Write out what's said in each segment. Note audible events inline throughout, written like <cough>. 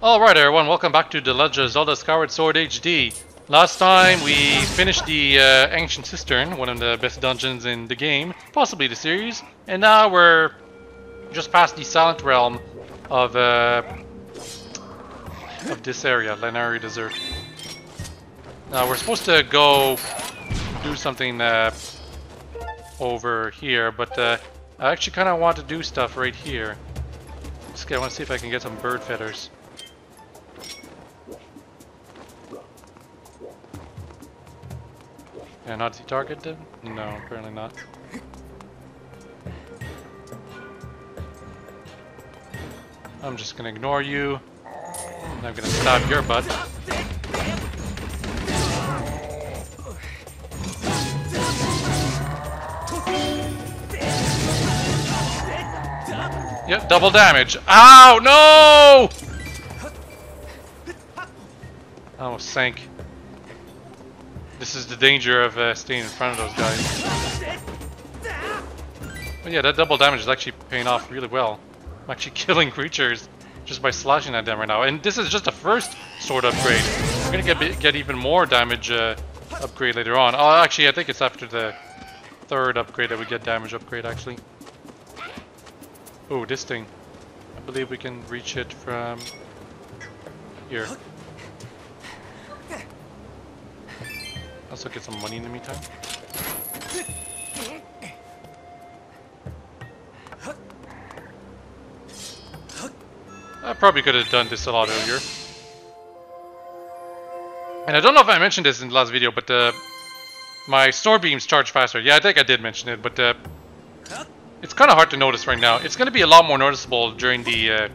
Alright everyone, welcome back to The Legend of Zelda Skyward Sword HD. Last time we finished the uh, Ancient Cistern, one of the best dungeons in the game, possibly the series, and now we're just past the Silent Realm of uh, of this area, Lanayru Desert. Now we're supposed to go do something uh, over here, but uh, I actually kind of want to do stuff right here. Just, I want to see if I can get some bird feathers. Not to target them? No, apparently not. I'm just gonna ignore you. And I'm gonna stab your butt. Yep, double damage. Ow, no! I almost sank. This is the danger of uh, staying in front of those guys. But yeah, that double damage is actually paying off really well. I'm actually <laughs> killing creatures just by slashing at them right now. And this is just the first sword upgrade. We're gonna get get even more damage uh, upgrade later on. Oh, actually, I think it's after the third upgrade that we get damage upgrade, actually. Oh, this thing. I believe we can reach it from here. Also get some money in the meantime. I probably could have done this a lot earlier. And I don't know if I mentioned this in the last video, but uh, my sword beams charge faster. Yeah, I think I did mention it, but uh, it's kind of hard to notice right now. It's going to be a lot more noticeable during the uh,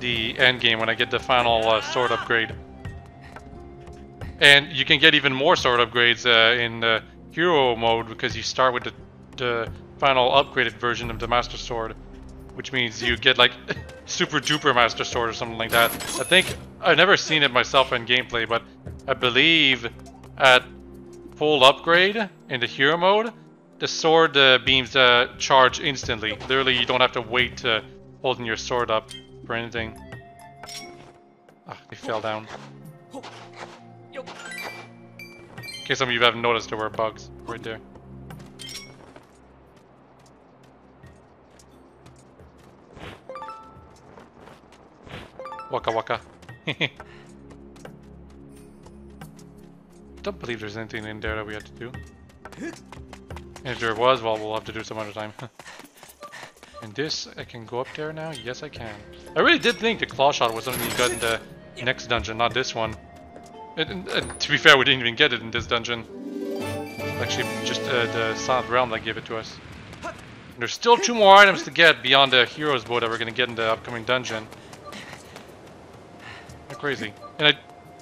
the end game when I get the final uh, sword upgrade. And you can get even more sword upgrades uh, in the hero mode because you start with the, the final upgraded version of the Master Sword. Which means you get like <laughs> super duper Master Sword or something like that. I think, I've never seen it myself in gameplay, but I believe at full upgrade in the hero mode, the sword uh, beams uh, charge instantly. Literally, you don't have to wait to holding your sword up for anything. Ah, they fell down. In case some of you haven't noticed, there were bugs right there. Waka waka. <laughs> Don't believe there's anything in there that we have to do. If there was, well, we'll have to do it some other time. <laughs> and this, I can go up there now? Yes, I can. I really did think the claw shot was something you got in the next dungeon, not this one. And, and, to be fair, we didn't even get it in this dungeon. Actually, just uh, the Silent Realm that gave it to us. And there's still two more items to get beyond the Hero's Bow that we're to get in the upcoming dungeon. They're crazy. And I,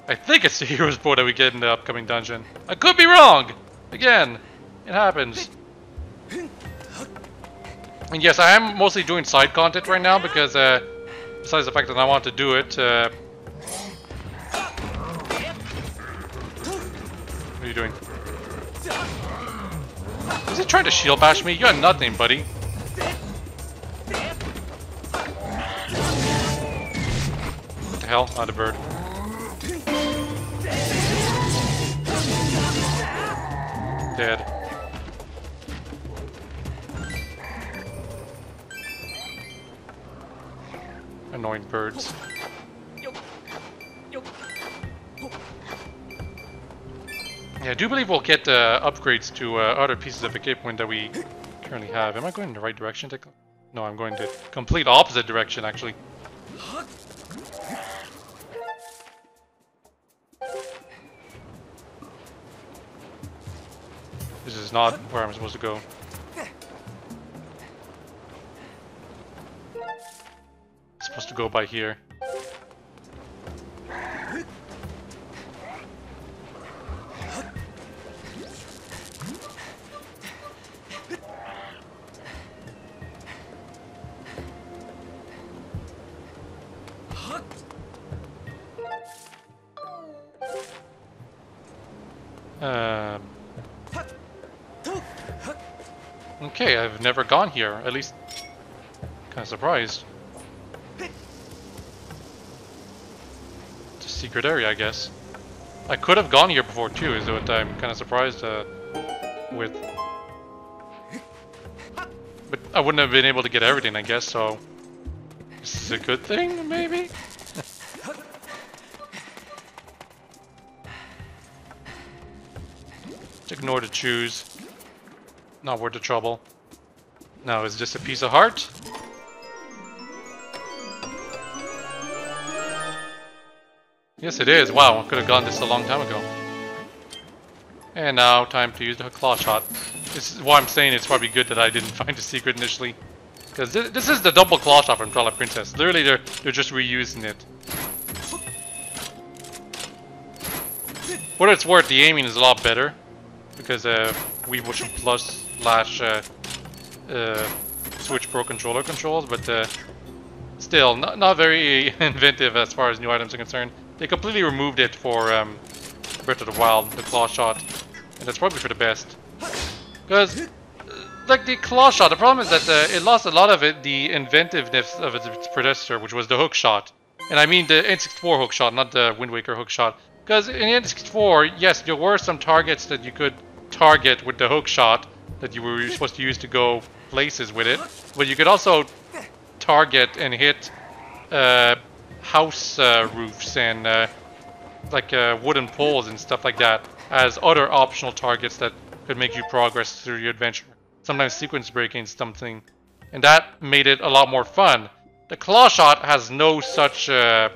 I think it's the Hero's Bow that we get in the upcoming dungeon. I could be wrong! Again, it happens. And yes, I am mostly doing side content right now because, uh, besides the fact that I want to do it, uh, doing? Is he trying to shield bash me? You got nothing, buddy. What the hell? Not a bird. Dead. Annoying birds. Yeah, I do believe we'll get uh, upgrades to uh, other pieces of equipment that we currently have. Am I going in the right direction? No, I'm going the complete opposite direction, actually. This is not where I'm supposed to go. Supposed to go by here. Never gone here. At least, kind of surprised. It's a secret area, I guess. I could have gone here before too, is what I'm kind of surprised uh, with. But I wouldn't have been able to get everything, I guess, so... This is a good thing, maybe? Ignore the choose. Not worth the trouble. Now, it's just a piece of heart? Yes, it is. Wow, I could have gotten this a long time ago. And now, time to use the claw shot. This is why I'm saying it's probably good that I didn't <laughs> find the secret initially. Because th this is the double claw shot from Twilight Princess. Literally, they're, they're just reusing it. What it's worth, the aiming is a lot better. Because uh, Wii Motion Plus slash uh, Switch Pro controller controls, but uh, still, not, not very <laughs> inventive as far as new items are concerned. They completely removed it for um, Breath of the Wild, the claw shot, and that's probably for the best. Because, like the claw shot, the problem is that uh, it lost a lot of it, the inventiveness of its predecessor, which was the hook shot. And I mean the N64 hook shot, not the Wind Waker hook shot. Because in N64, yes, there were some targets that you could target with the hook shot that you were supposed to use to go places with it, but you could also target and hit uh, house uh, roofs and uh, like uh, wooden poles and stuff like that as other optional targets that could make you progress through your adventure. Sometimes sequence breaking something, and that made it a lot more fun. The claw shot has no such uh,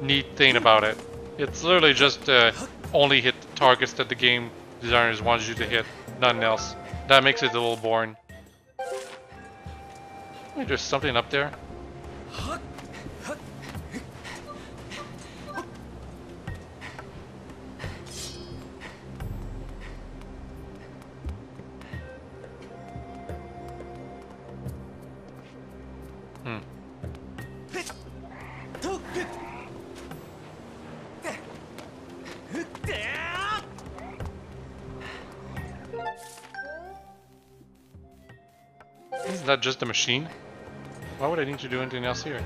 neat thing about it. It's literally just uh, only hit targets that the game designers wanted you to hit, nothing else. That makes it a little boring. There's something up there. Just a machine? Why would I need to do anything else here?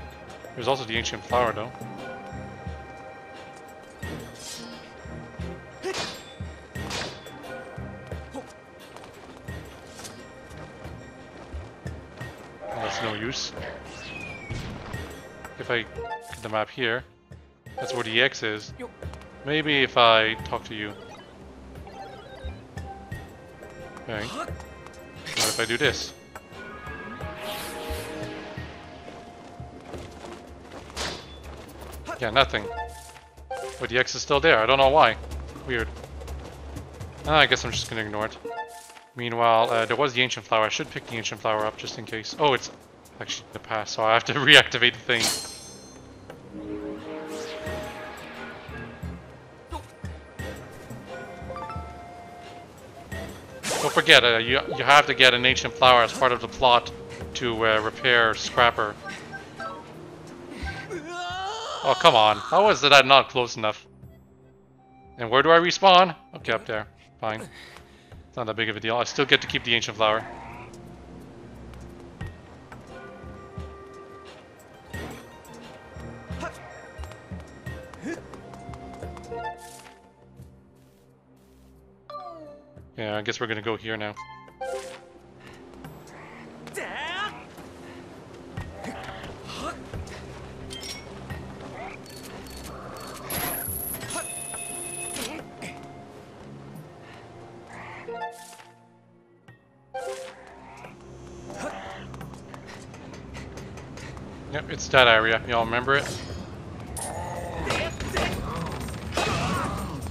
There's also the ancient flower though. That's no use. If I get the map here, that's where the X is. Maybe if I talk to you. Okay. What if I do this? Yeah, nothing. But the X is still there. I don't know why. Weird. Ah, I guess I'm just gonna ignore it. Meanwhile, uh, there was the Ancient Flower. I should pick the Ancient Flower up just in case. Oh, it's actually in the past, so I have to <laughs> reactivate the thing. Don't forget, uh, you, you have to get an Ancient Flower as part of the plot to uh, repair Scrapper. Oh, come on. How was that I'm not close enough? And where do I respawn? Okay, up there. Fine. It's not that big of a deal. I still get to keep the Ancient Flower. Yeah, I guess we're gonna go here now. Area. Y'all remember it?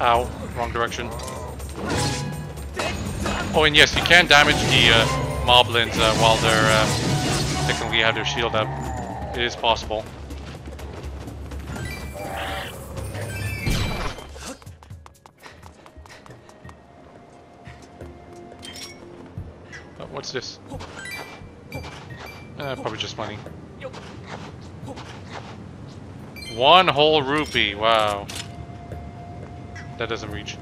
Ow, wrong direction. Oh, and yes, you can damage the uh, moblins uh, while they're uh, technically have their shield up. It is possible. Oh, what's this? Uh, probably just money. One whole rupee, wow. That doesn't reach.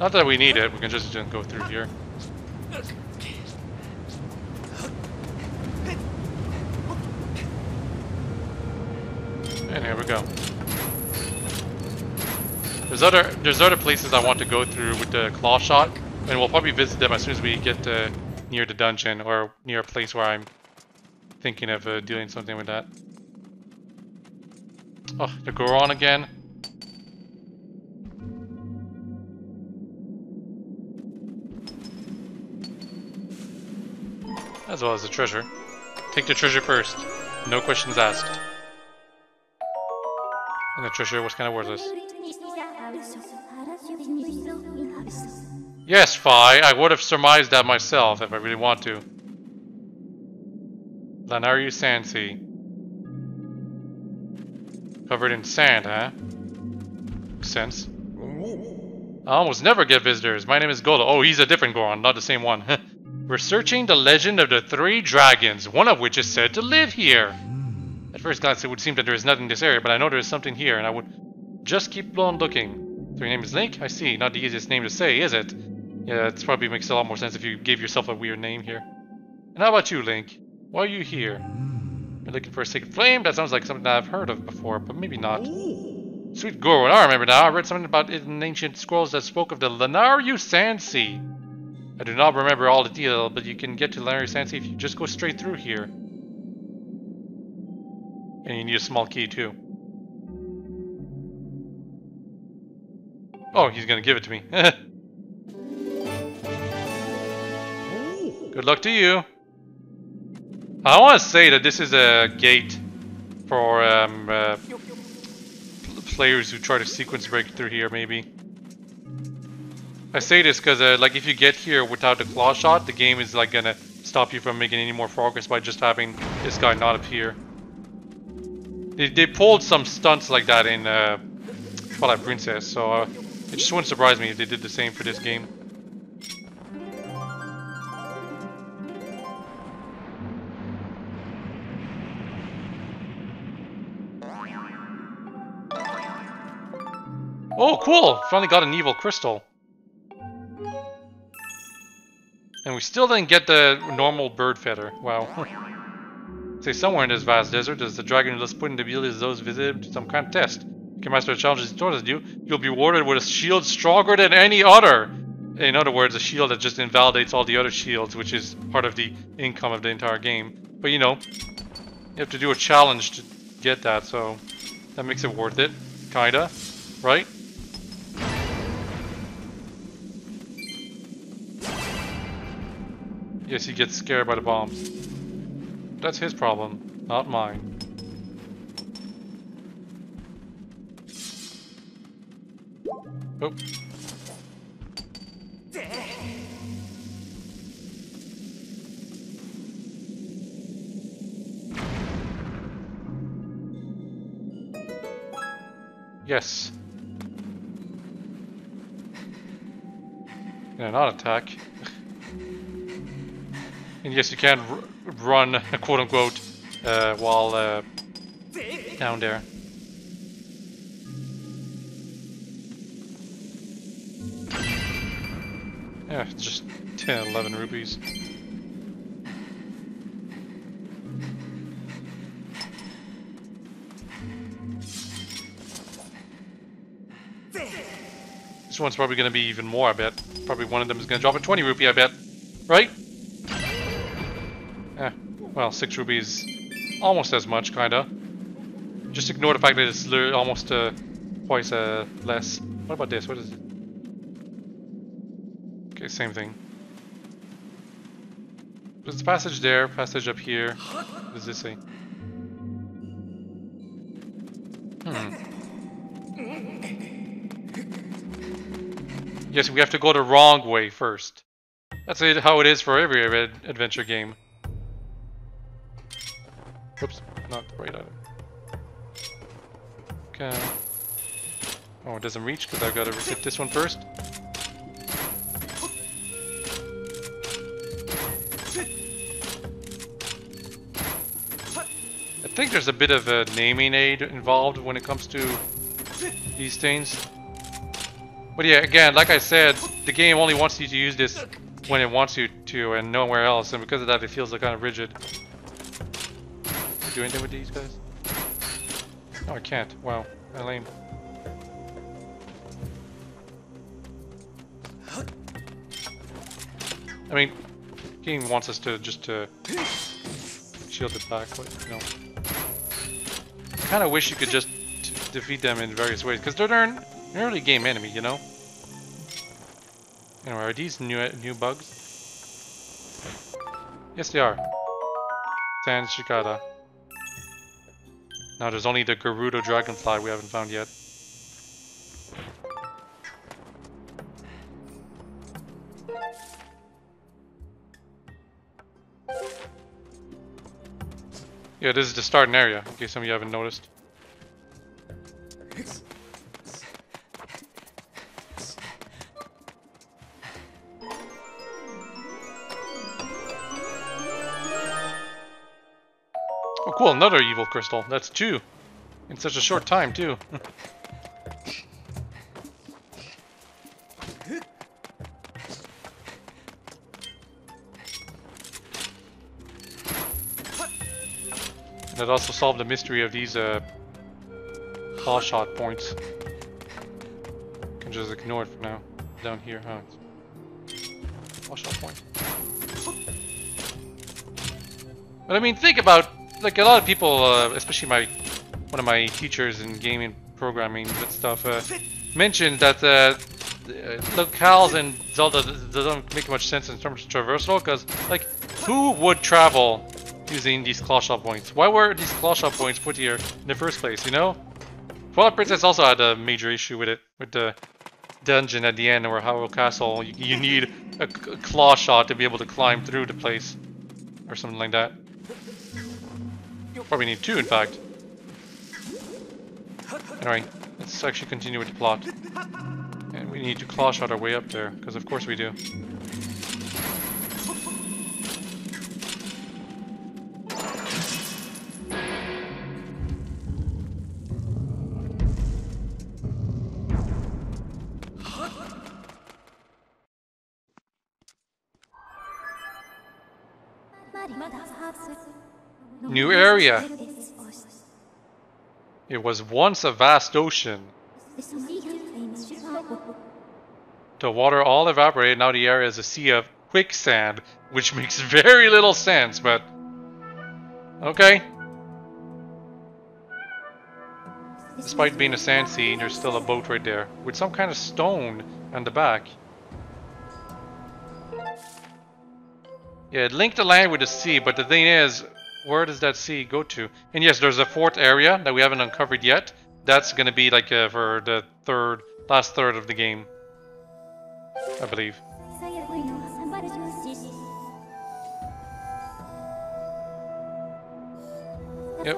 Not that we need it, we can just go through here. And here we go. There's other there's other places I want to go through with the claw shot, and we'll probably visit them as soon as we get uh, near the dungeon or near a place where I'm thinking of uh, doing something with that. Oh, the Goron again. As well as the treasure. Take the treasure first. No questions asked. And the treasure was kind of worthless. Yes, Fi, I would have surmised that myself if I really want to. Lanayru Sandsea. Covered in sand, huh? Makes sense. I almost never get visitors. My name is Golda. Oh, he's a different Goron, not the same one. <laughs> Researching the legend of the three dragons, one of which is said to live here. At first glance, it would seem that there is nothing in this area, but I know there is something here, and I would just keep on looking. So your name is Link? I see. Not the easiest name to say, is it? Yeah, it probably makes a lot more sense if you gave yourself a weird name here. And how about you, Link? Why are you here? You're looking for a sacred flame? That sounds like something that I've heard of before, but maybe not. Sweet Goron, I remember now. I read something about it in ancient scrolls that spoke of the Lanayru Sandsea. I do not remember all the detail, but you can get to Lanayru Sandsea if you just go straight through here. And you need a small key too. Oh, he's gonna give it to me. <laughs> Good luck to you. I want to say that this is a gate for um, uh, players who try to sequence break through here, maybe. I say this because, uh, like, if you get here without the claw shot, the game is, like, gonna stop you from making any more progress by just having this guy not appear. They, they pulled some stunts like that in uh, Twilight Princess, so uh, it just wouldn't surprise me if they did the same for this game. Oh, cool! Finally got an evil crystal. And we still didn't get the normal bird feather. Wow. <laughs> Say somewhere in this vast desert, does the dragon list put in the abilities of those visited to some kind of test. Can master the challenges towards you, you'll be rewarded with a shield stronger than any other. In other words, a shield that just invalidates all the other shields, which is part of the income of the entire game. But you know, you have to do a challenge to get that, so that makes it worth it. Kinda. Right? Yes, he gets scared by the bombs. That's his problem, not mine. Oh. Yes. Yeah, not attack. And yes, you can run, quote unquote, uh, while uh, down there. Yeah, just 10, 11 rupees. This one's probably going to be even more, I bet. Probably one of them is going to drop a 20 rupee, I bet. Right? Well, 6 rupees, almost as much, kinda. Just ignore the fact that it's almost uh, twice uh, less. What about this? What is it? Okay, same thing. There's a passage there, passage up here. What does this say? Hmm. Yes, we have to go the wrong way first. That's how it is for every adventure game. Oops, not the right item. Okay. Oh, it doesn't reach because I've got to reset this one first. I think there's a bit of a naming aid involved when it comes to these things. But yeah, again, like I said, the game only wants you to use this when it wants you to and nowhere else, and because of that it feels like kind of rigid do anything with these guys? No, I can't. Wow, how lame. I mean, game wants us to just to shield it back, but you know. I kind of wish you could just defeat them in various ways, because they're, an early game enemy, you know? Anyway, are these new new bugs? Yes, they are. Sand Cicada. Now there's only the Gerudo Dragonfly we haven't found yet. Yeah, this is the starting area, in case some of you haven't noticed. Another evil crystal. That's two. In such a short time, too. that also solved the mystery of these uh, claw shot points. Can just ignore it for now. Down here, huh? Claw shot point. But I mean, think about like a lot of people, uh, especially my one of my teachers in gaming programming and stuff, uh, mentioned that uh, locales in Zelda doesn't make much sense in terms of traversal because like who would travel using these claw shot points? Why were these claw shot points put here in the first place? You know, Twilight Princess also had a major issue with it with the dungeon at the end or Hyrule Castle. You, you need a, a claw shot to be able to climb through the place or something like that. Probably need two, in fact. Anyway, let's actually continue with the plot. And we need to claw shot our way up there, because of course we do. New area. It was once a vast ocean. The water all evaporated, now the area is a sea of quicksand, which <laughs> makes very little sense, but... Okay. Despite being a sand sea, there's still a boat right there, with some kind of stone on the back. Yeah, it linked the land with the sea, but the thing is, where does that sea go to? And yes, there's a fourth area that we haven't uncovered yet. That's going to be like uh, for the third, last third of the game. I believe. Yep.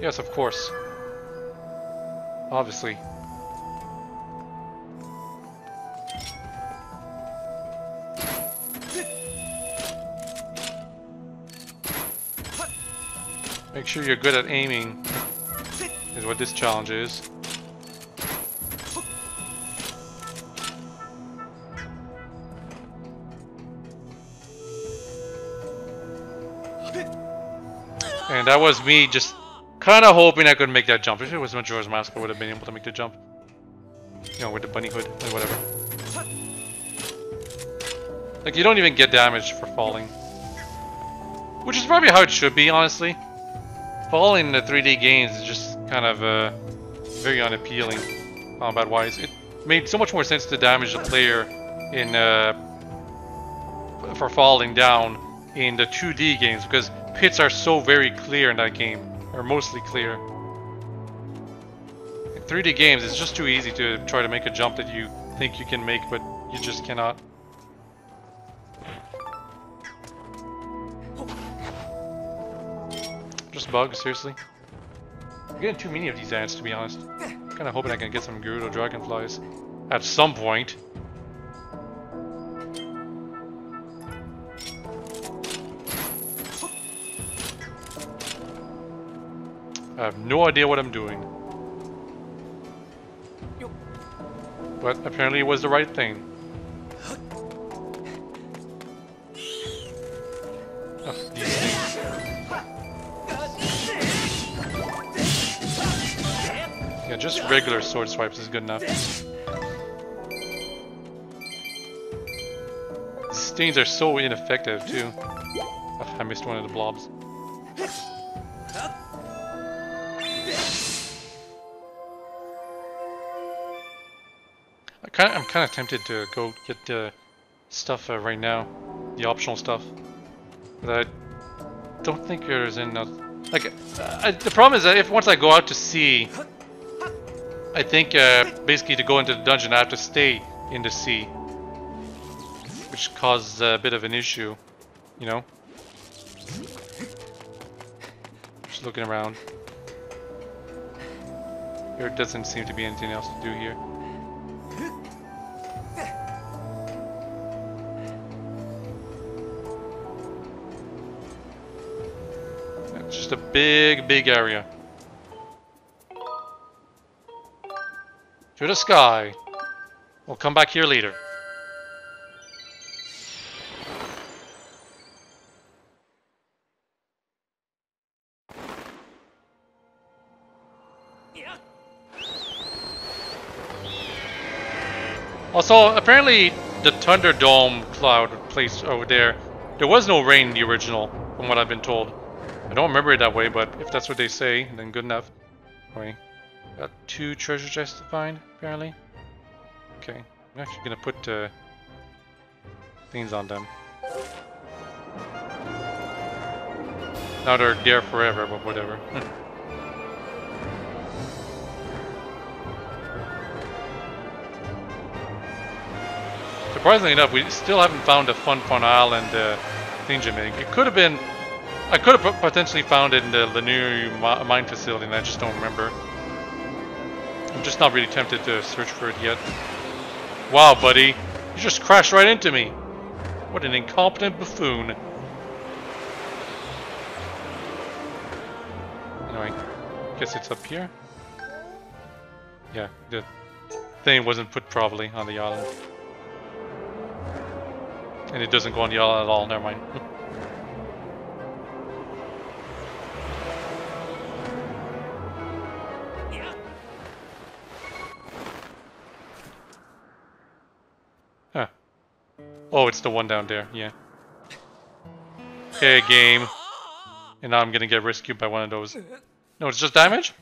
Yes, of course. Obviously. Make sure you're good at aiming, is what this challenge is. And that was me just kind of hoping I could make that jump. If it was Majora's Mask, I would have been able to make the jump. You know, with the bunny hood or whatever. Like, you don't even get damage for falling. Which is probably how it should be, honestly. Falling in the 3D games is just kind of uh, very unappealing combat-wise. It made so much more sense to damage the player in uh, for falling down in the 2D games because pits are so very clear in that game, or mostly clear. In 3D games, it's just too easy to try to make a jump that you think you can make, but you just cannot. Bugs, seriously. I'm getting too many of these ants, to be honest. Kind of hoping I can get some Gerudo Dragonflies at some point. I have no idea what I'm doing. But apparently it was the right thing. Yeah, just regular sword swipes is good enough. Stains are so ineffective too. Oh, I missed one of the blobs. I kind I'm kind of tempted to go get the stuff uh, right now, the optional stuff, but I don't think there's enough. Like, uh, the problem is that if once I go out to sea, I think uh, basically to go into the dungeon I have to stay in the sea, which causes a bit of an issue, you know. Just looking around. There doesn't seem to be anything else to do here. It's just a big, big area. To the sky. We'll come back here later. Also, apparently the Thunderdome cloud place over there, there was no rain in the original, from what I've been told. I don't remember it that way, but if that's what they say, then good enough. Anyway, got two treasure chests to find, apparently. Okay, I'm actually gonna put uh, things on them. Now they're there forever, but whatever. <laughs> Surprisingly enough, we still haven't found a Fun Fun Island uh, thingamig. It could have been... I could have potentially found it in the Lanayru mine facility and I just don't remember. I'm just not really tempted to search for it yet. Wow, buddy. You just crashed right into me. What an incompetent buffoon. Anyway, guess it's up here. Yeah, the thing wasn't put properly on the island. And it doesn't go on the island at all, never mind. <laughs> Oh, it's the one down there, yeah. Okay, game. And now I'm gonna get rescued by one of those. No, it's just damage?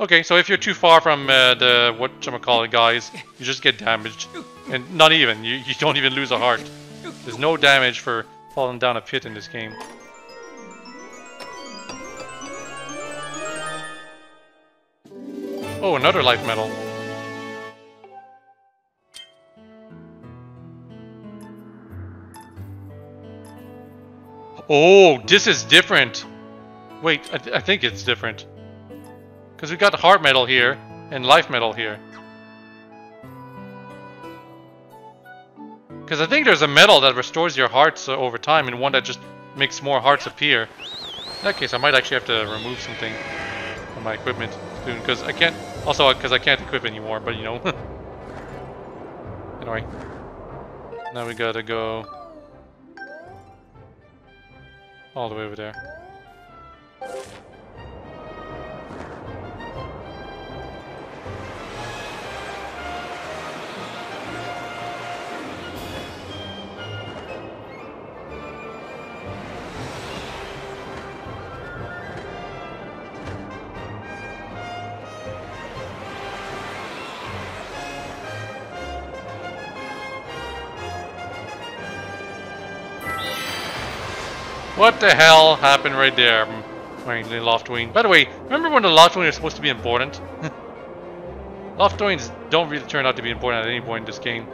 Okay, so if you're too far from uh, the whatchamacallit guys, you just get damaged. And not even, you, you don't even lose a heart. There's no damage for falling down a pit in this game. Oh, another life medal. Oh, this is different. Wait, I, th I think it's different. Because we got heart medal here and life medal here. Because I think there's a medal that restores your hearts uh, over time and one that just makes more hearts appear. In that case, I might actually have to remove something from my equipment soon. Because I can't... Also, because I can't equip anymore, but you know. <laughs> anyway. Now we gotta go... All the way over there. What the hell happened right there? The Loftwing. By the way, remember when the Loftwing was supposed to be important? <laughs> Loftwings don't really turn out to be important at any point in this game.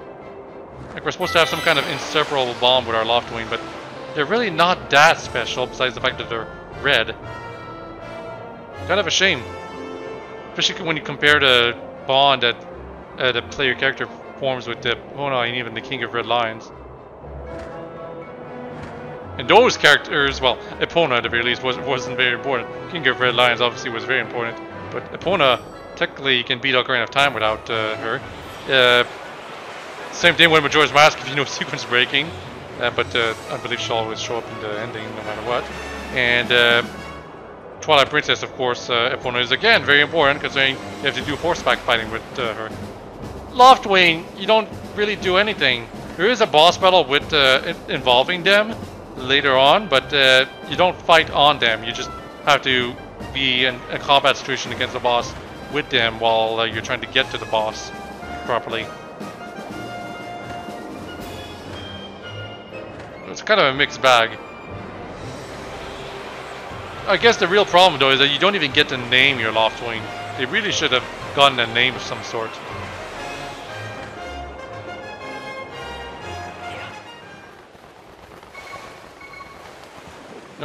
Like, we're supposed to have some kind of inseparable bond with our Loftwing, but they're really not that special, besides the fact that they're red. Kind of a shame. Especially when you compare the bond that uh, the player character forms with the Epona and even the King of Red Lions. And those characters, well, Epona at the very least was, wasn't very important. King of Red Lions obviously was very important, but Epona, technically you can beat Ocarina of Time without uh, her. Uh, same thing with Majora's Mask if you know <laughs> sequence breaking, uh, but uh, I believe she'll always show up in the ending no matter what. And uh, Twilight Princess, of course, uh, Epona is again very important considering you have to do horseback fighting with her. Loftwing, you don't really do anything. There is a boss battle with involving them later on, but uh, you don't fight on them. You just have to be in a combat situation against the boss with them while uh, you're trying to get to the boss properly. It's kind of a mixed bag. I guess the real problem though is that you don't even get to name your Loftwing. They really should have gotten a name of some sort.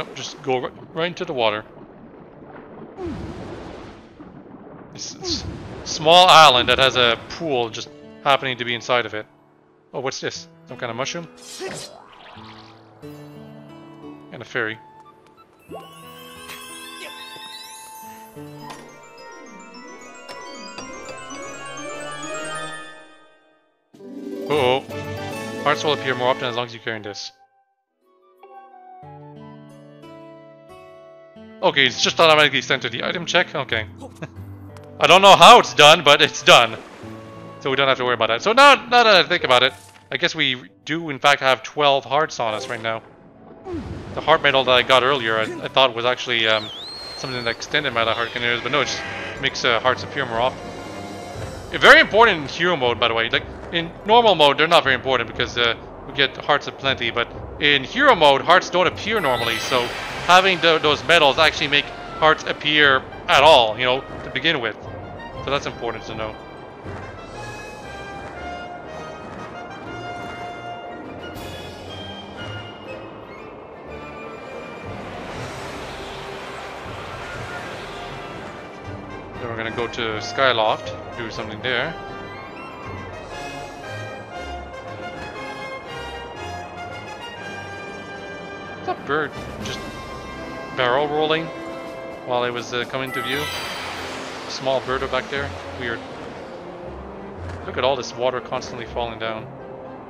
Nope, just go right, right into the water. This small island that has a pool just happening to be inside of it. Oh, what's this? Some kind of mushroom? And a fairy. Uh oh. Hearts will appear more often as long as you carry this. Okay, it's just automatically sent to the item check? Okay. I don't know how it's done, but it's done. So we don't have to worry about that. So now, now that I think about it, I guess we do in fact have 12 hearts on us right now. The heart medal that I got earlier, I, I thought was actually um, something that extended my heart containers, but no, it just makes uh, hearts appear more often. Very important in hero mode, by the way. Like in normal mode, they're not very important because uh, we get hearts of plenty. But in hero mode, hearts don't appear normally. So having those medals actually make hearts appear at all, you know, to begin with. So that's important to know. Then we're gonna go to Skyloft, do something there. That bird just barrel rolling while it was uh, coming to view? Small bird back there. Weird. Look at all this water constantly falling down.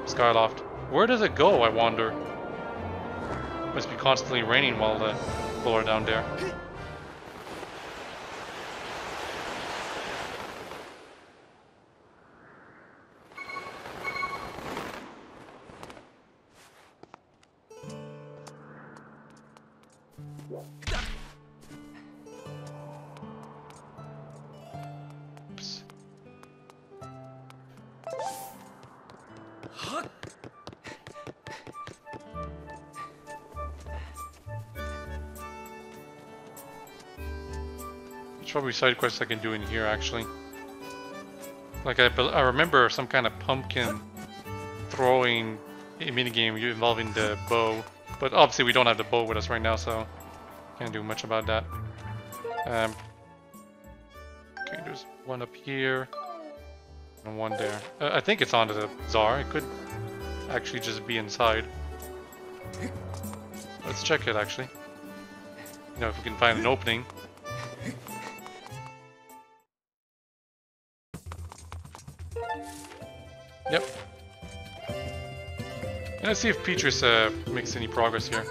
Skyloft. Where does it go, I wonder? Must be constantly raining while the are down there. Side quests I can do in here, actually. Like, I, I remember some kind of pumpkin throwing a minigame involving the bow. But obviously we don't have the bow with us right now, so can't do much about that. Um, okay, there's one up here and one there. Uh, I think it's onto the Czar. It could actually just be inside. Let's check it, actually. You know, if we can find an opening. Yep. Let's see if Peatrice uh, makes any progress here.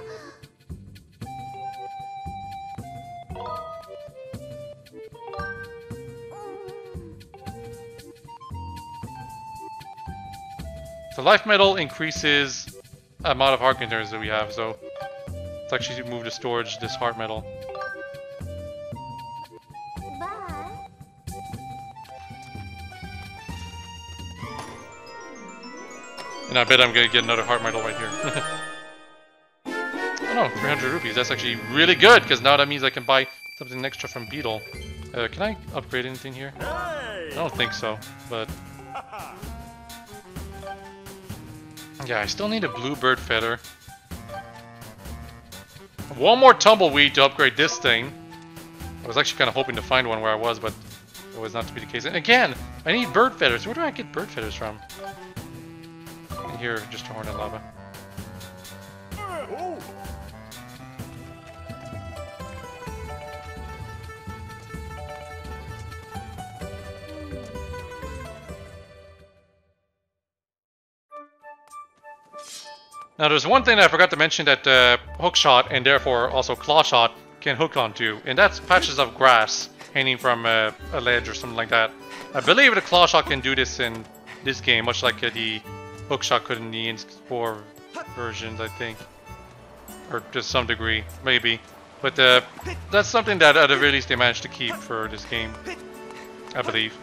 The life medal increases amount of heart containers that we have, so let's actually move to storage this heart medal. And I bet I'm gonna get another heart medal right here. <laughs> oh no, 300 rupees. That's actually really good, because now that means I can buy something extra from Beetle. Uh, can I upgrade anything here? I don't think so, but... <laughs> Yeah, I still need a bluebird feather. One more tumbleweed to upgrade this thing. I was actually kind of hoping to find one where I was, but it was not to be the case. And again, I need bird feathers. Where do I get bird feathers from? Here, just a horn and lava. Now there's one thing I forgot to mention that uh, hook shot and therefore also claw shot can hook onto, and that's patches of grass hanging from a, a ledge or something like that. I believe the claw shot can do this in this game, much like uh, the hook shot could in N64 versions, I think, or to some degree, maybe. But uh, that's something that at the very least they managed to keep for this game, I believe.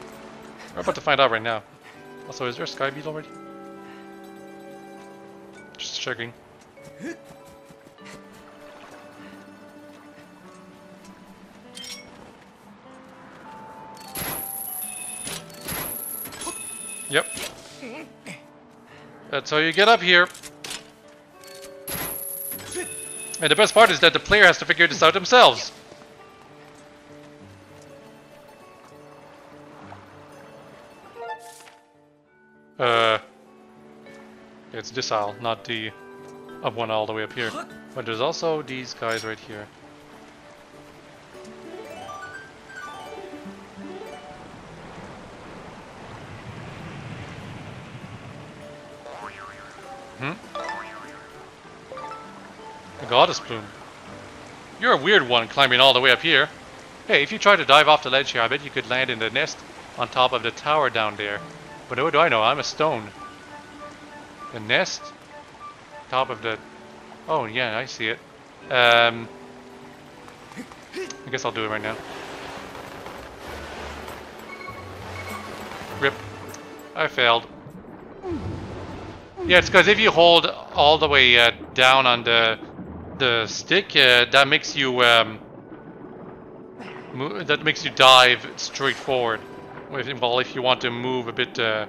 We're about to find out right now. Also, is there a sky beetle already? Just checking. Yep. That's how you get up here. And the best part is that the player has to figure this out themselves. Uh, it's this aisle, not the up one all the way up here. But there's also these guys right here. You're a weird one climbing all the way up here. Hey, if you try to dive off the ledge here, I bet you could land in the nest on top of the tower down there. But what do I know? I'm a stone. The nest? Top of the... Oh, yeah, I see it. Um... I guess I'll do it right now. Rip. I failed. Yeah, it's because if you hold all the way uh, down on the the stick, uh, that makes you um, that makes you dive straight forward. Well, if you want to move a bit uh,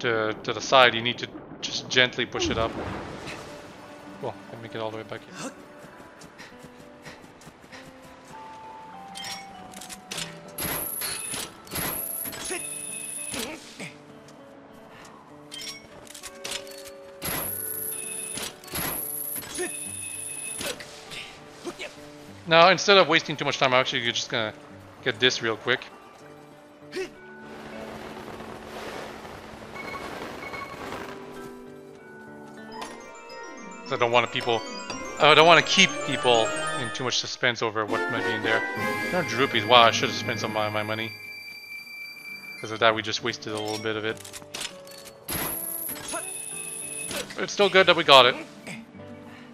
to to the side, you need to just gently push it up. Well, me get all the way back here. Now, instead of wasting too much time, I'm actually just gonna get this real quick. I don't want to people. I don't want to keep people in too much suspense over what might be in there. No droopies. Wow, I should have spent some of my money. Because of that, we just wasted a little bit of it. But it's still good that we got it.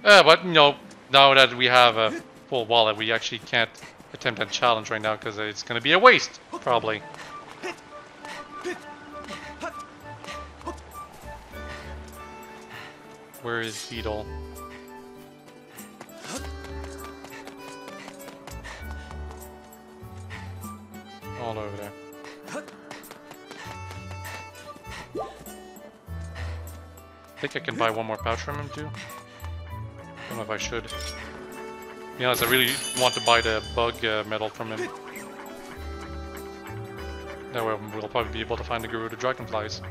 Uh, but, you know, now that we have a full wallet, we actually can't attempt that challenge right now because it's going to be a waste, probably. Where is Beedle? All over there. I think I can buy one more pouch from him too. I Don't know if I should. Be honest, I really want to buy the bug uh, medal from him. That way we'll probably be able to find the Guru the Dragonflies.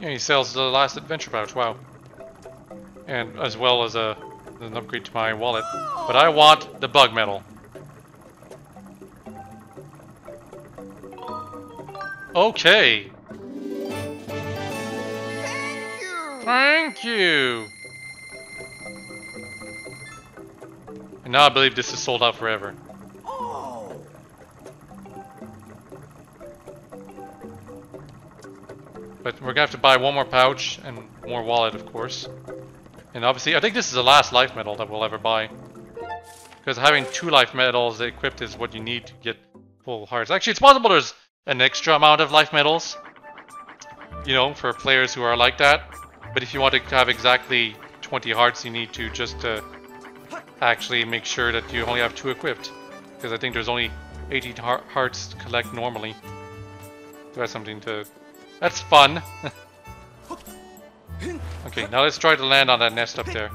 Yeah, he sells the last adventure pouch, wow. And as well as a an upgrade to my wallet. But I want the bug medal. Okay. Thank you. Thank you. And now I believe this is sold out forever. Oh. But we're gonna have to buy one more pouch and more wallet, of course. And obviously, I think this is the last life medal that we'll ever buy. Because having two life medals equipped is what you need to get full hearts. Actually, it's possible there's an extra amount of life medals. You know, for players who are like that. But if you want to have exactly 20 hearts, you need to just uh, actually make sure that you only have two equipped. Because I think there's only 18 hearts to collect normally. So that's something to... That's fun. <laughs> okay, now let's try to land on that nest up there.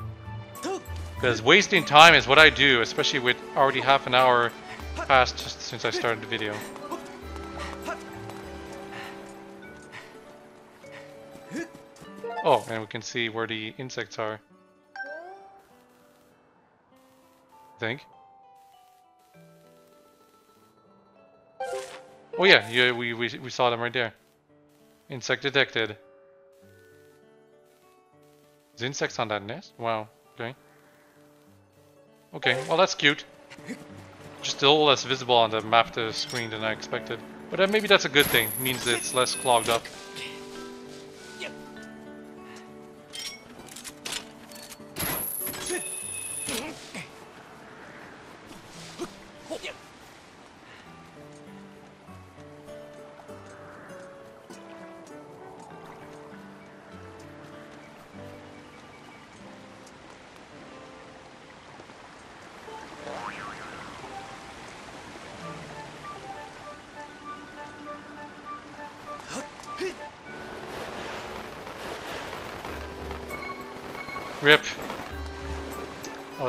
Because wasting time is what I do, especially with already half an hour passed just since I started the video. Oh, and we can see where the insects are. I think. Oh yeah, yeah, we, we, we saw them right there. Insect detected. Insects on that nest? Wow, okay. Okay, well that's cute. Just a little less visible on the map to the screen than I expected. But uh, maybe that's a good thing. means it's less clogged up.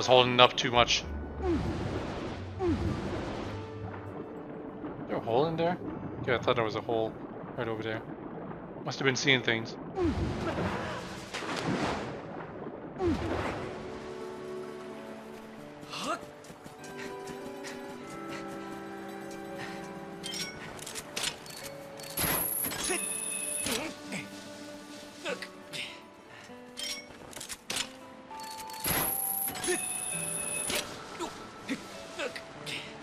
Holding up too much. Is there a hole in there? Yeah, I thought there was a hole right over there. Must have been seeing things.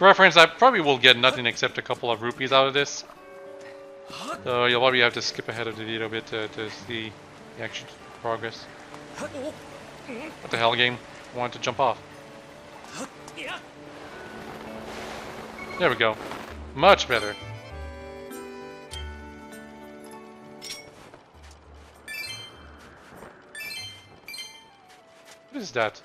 For reference, I probably will get nothing except a couple of rupees out of this. So you'll probably have to skip ahead of the video a bit to, to see the actual progress. What the hell, game? I wanted to jump off. There we go. Much better. What is that?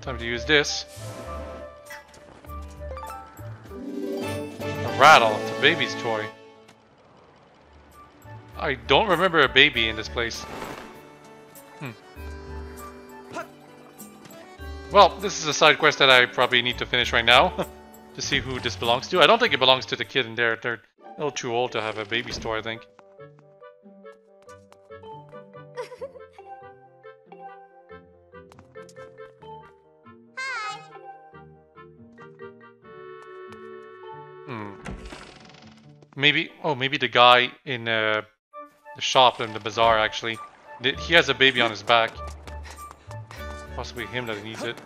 Time to use this. A rattle. It's a baby's toy. I don't remember a baby in this place. Hmm. Well, this is a side quest that I probably need to finish right now. <laughs> to see who this belongs to. I don't think it belongs to the kid in there. They're a little too old to have a baby store, I think. Maybe, oh, maybe the guy in uh, the shop in the bazaar actually. He has a baby on his back. Possibly him that needs it.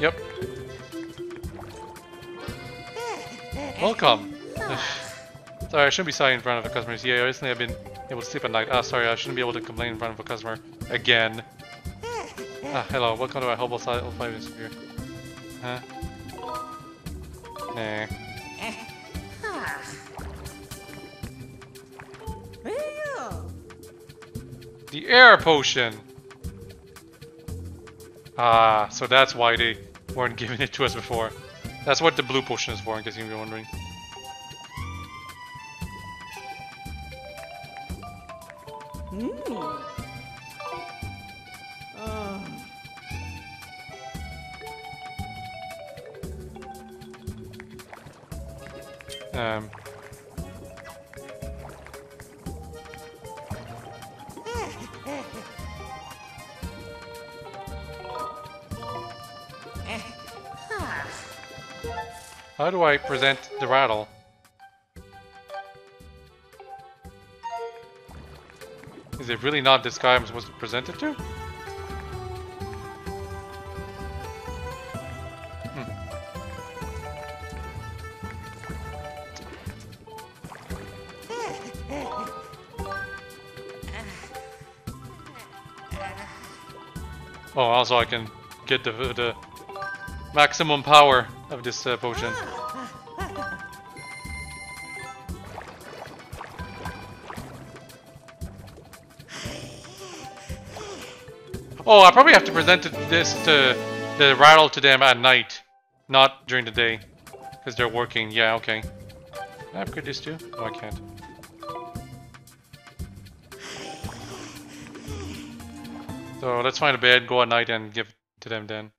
Yep. Welcome. <laughs> sorry, I shouldn't be sorry in front of the customers. Yeah, recently I've been able to sleep at night. Ah, sorry, I shouldn't be able to complain in front of a customer again. Ah, hello. Welcome to my Hobo Style 5 minutes here. Huh? Nah. The air potion! Ah, so that's why they weren't giving it to us before. That's what the blue potion is for, in case you're wondering. Not this guy I'm supposed to present it to? Oh, also I can get the the maximum power of this uh, potion. Oh, I probably have to present this to the rattle to them at night, not during the day, because they're working. Yeah, okay. Can I upgrade this too? No, I can't. So let's find a bed, go at night, and give to them then.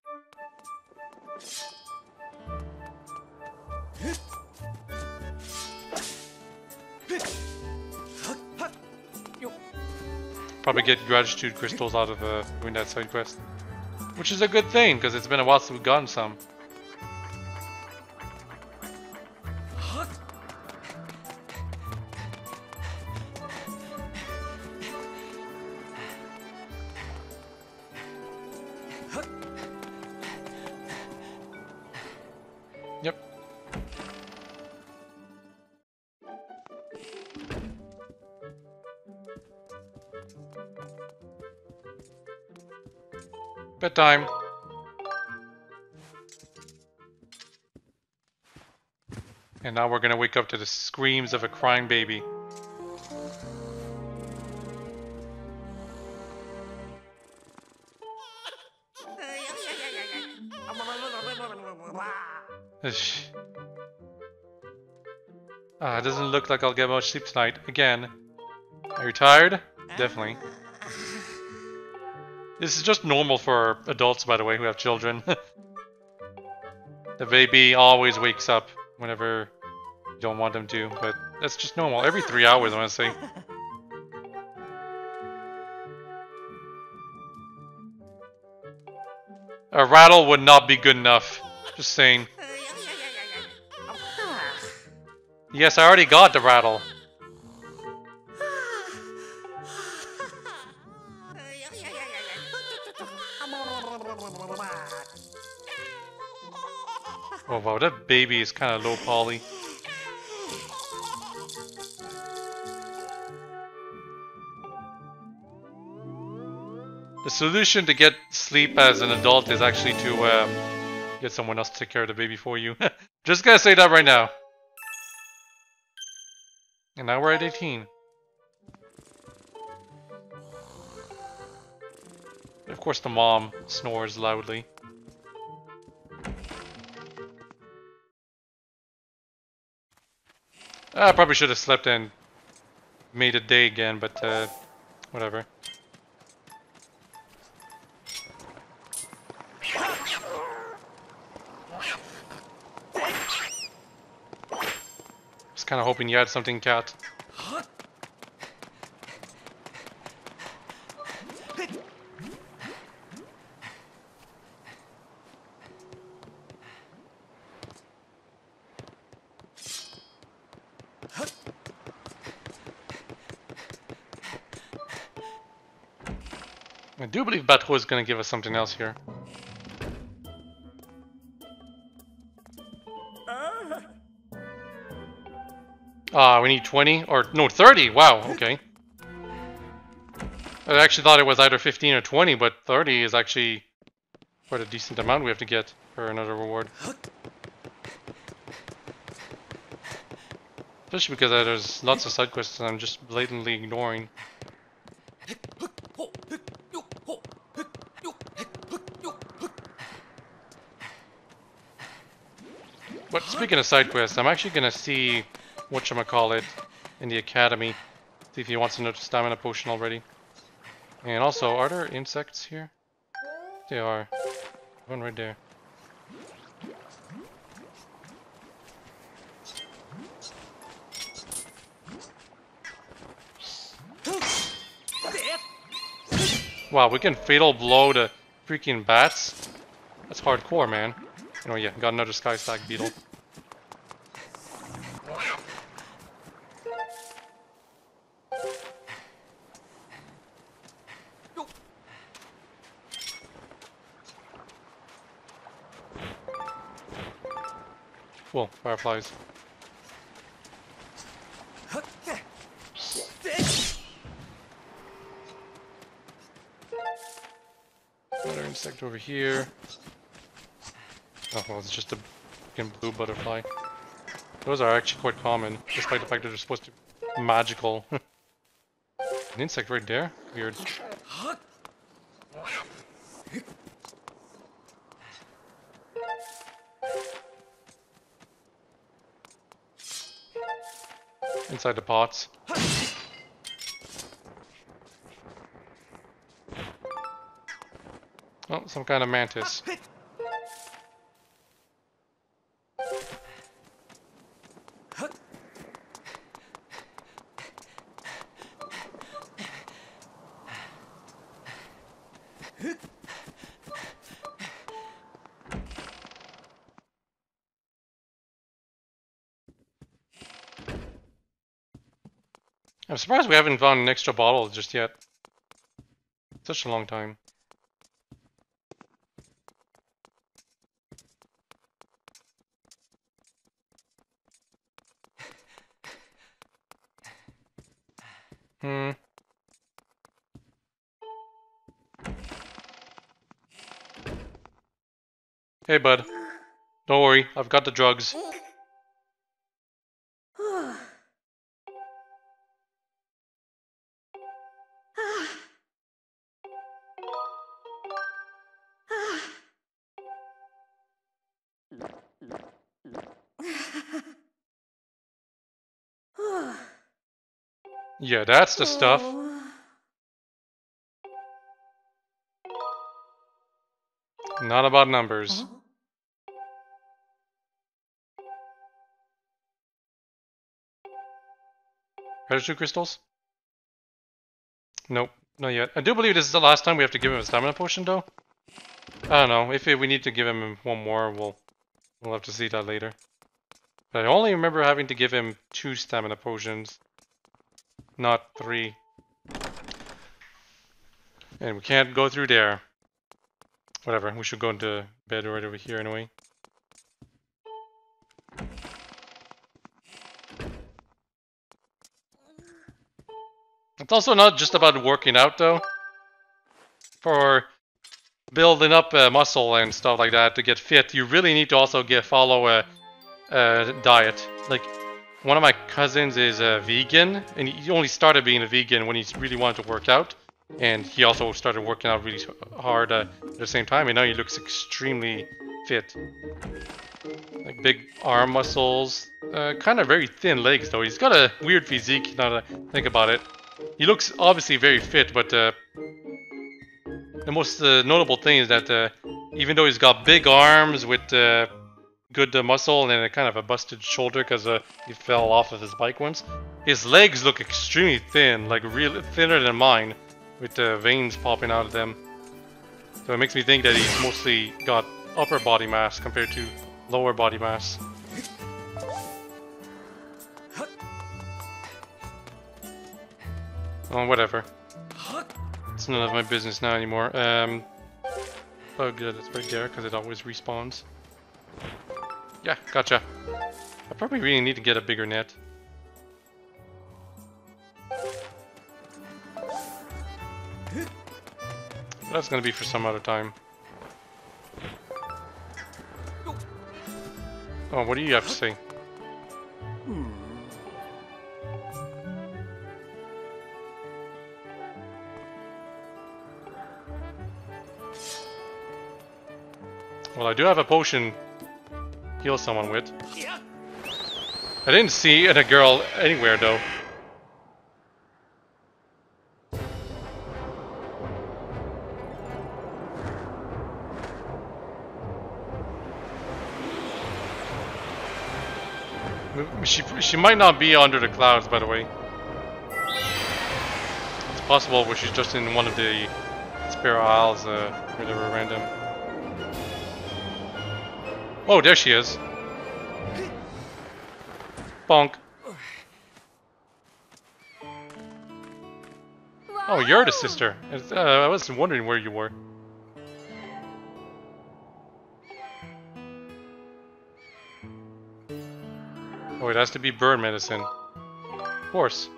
Probably get gratitude crystals out of uh, doing that side quest. Which is a good thing, because it's been a while since we've gotten some. Bedtime. And now we're gonna wake up to the screams of a crying baby. Ah, it doesn't look like I'll get much sleep tonight. Again. Are you tired? Definitely. This is just normal for adults, by the way, who have children. <laughs> the baby always wakes up whenever you don't want them to, but that's just normal. Every three hours, honestly. A rattle would not be good enough. Just saying. <laughs> Yes, I already got the rattle. That baby is kind of low poly. The solution to get sleep as an adult is actually to um, get someone else to take care of the baby for you. <laughs> Just gonna say that right now. And now we're at 18. Of course the mom snores loudly. I probably should have slept and made a day again, but uh, whatever. Was kind of hoping you had something, cat. Do believe Batreaux is going to give us something else here. Ah, we need 20, or no, 30, wow, okay. I actually thought it was either 15 or 20, but 30 is actually quite a decent amount we have to get for another reward. Especially because uh, there's lots of side quests that I'm just blatantly ignoring. Speaking of side quests, I'm actually gonna see what call it in the academy. See if he wants another stamina potion already. And also, are there insects here? They are. One right there. Wow, we can fatal blow the freaking bats? That's hardcore, man. Oh yeah, got another sky stag beetle. Fireflies. Another insect over here. Oh, well, it's just a blue butterfly. Those are actually quite common, despite the fact that they're supposed to be magical. <laughs> An insect right there? Weird. Inside the pots. Oh, some kind of mantis. Surprised we haven't found an extra bottle just yet. Such a long time. Hmm. Hey, bud. Don't worry, I've got the drugs. Yeah, that's the stuff. Not about numbers. Parachute crystals? Nope, not yet. I do believe this is the last time we have to give him a stamina potion, though. I don't know. If we need to give him one more, we'll we'll have to see that later. But I only remember having to give him two stamina potions, not three. And we can't go through there. Whatever, we should go into bed right over here anyway. It's also not just about working out though. For building up uh, muscle and stuff like that to get fit, you really need to also get follow a, a diet. Like one of my cousins is a vegan, and he only started being a vegan when he really wanted to work out, and he also started working out really hard uh, at the same time, and now he looks extremely fit. Like big arm muscles, uh, kind of very thin legs though. He's got a weird physique now that I think about it. He looks obviously very fit, but uh, the most uh, notable thing is that uh, even though he's got big arms with uh, good uh, muscle and then a kind of a busted shoulder because uh, he fell off of his bike once, his legs look extremely thin, like real thinner than mine, with the veins popping out of them. So it makes me think that he's mostly got upper body mass compared to lower body mass. Oh, whatever. It's none of my business now anymore. Um, oh good, it's right there because it always respawns. Yeah, gotcha. I probably really need to get a bigger net. That's gonna be for some other time. Oh, what do you have to say? Well, I do have a potion heal someone with. I didn't see a girl anywhere though. She, she might not be under the clouds, by the way. It's possible where she's just in one of the Sparrow Isles, uh, were random. Oh, there she is. Bonk. Oh, you're the sister. Uh, I was wondering where you were. Oh, it has to be bird medicine. Of course.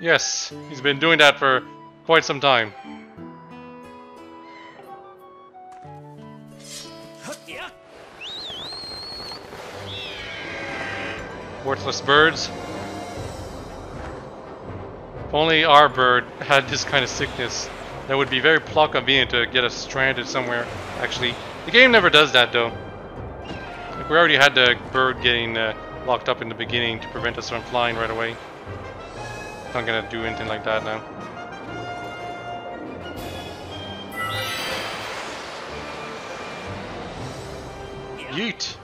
Yes, he's been doing that for quite some time. Worthless birds. If only our bird had this kind of sickness, that would be very of me to get us stranded somewhere. Actually, the game never does that though. Like we already had the bird getting uh, locked up in the beginning to prevent us from flying right away. Not gonna do anything like that now. Yeet!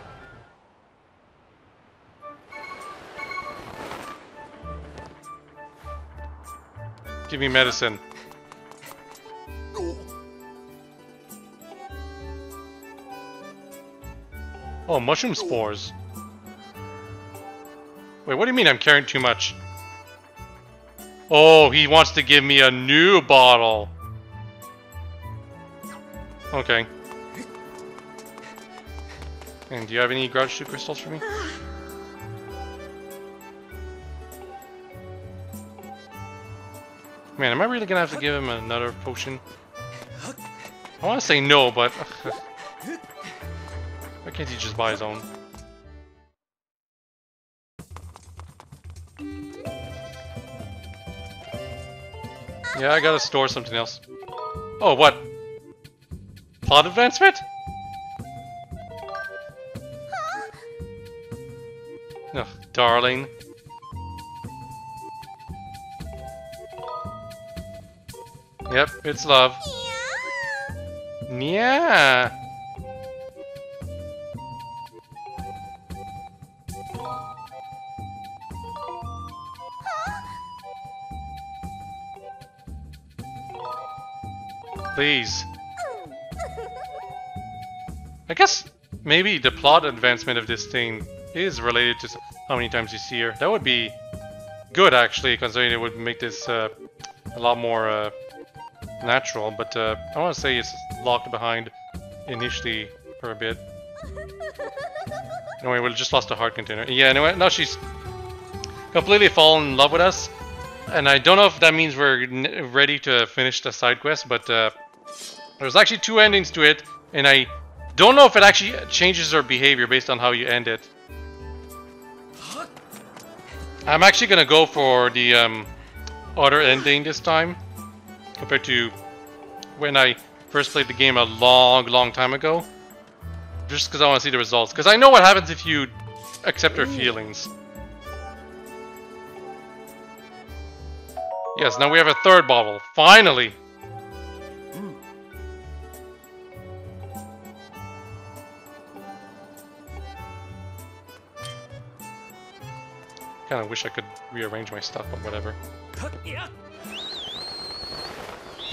Give me medicine. Oh, mushroom spores. Wait, what do you mean I'm carrying too much? Oh, he wants to give me a new bottle. Okay. And do you have any gratitude crystals for me? Man, am I really gonna have to give him another potion? I want to say no, but <laughs> why can't he just buy his own? Yeah, I gotta store something else. Oh, what? Plot advancement? Darling. Yep, it's love. Yeah. Please. I guess maybe the plot advancement of this thing is related to how many times you see her. That would be good, actually, considering it would make this uh, a lot more uh, natural. But uh, I want to say it's locked behind initially for a bit. Anyway, we just lost a heart container. Yeah, anyway, now she's completely fallen in love with us. And I don't know if that means we're ready to finish the side quest, but uh, there's actually two endings to it, and I don't know if it actually changes her behavior based on how you end it. I'm actually gonna go for the um, other ending this time, compared to when I first played the game a long, long time ago. Just because I want to see the results. Because I know what happens if you accept her feelings. Yes, now we have a third bottle. Finally! Kinda wish I could rearrange my stuff, but whatever.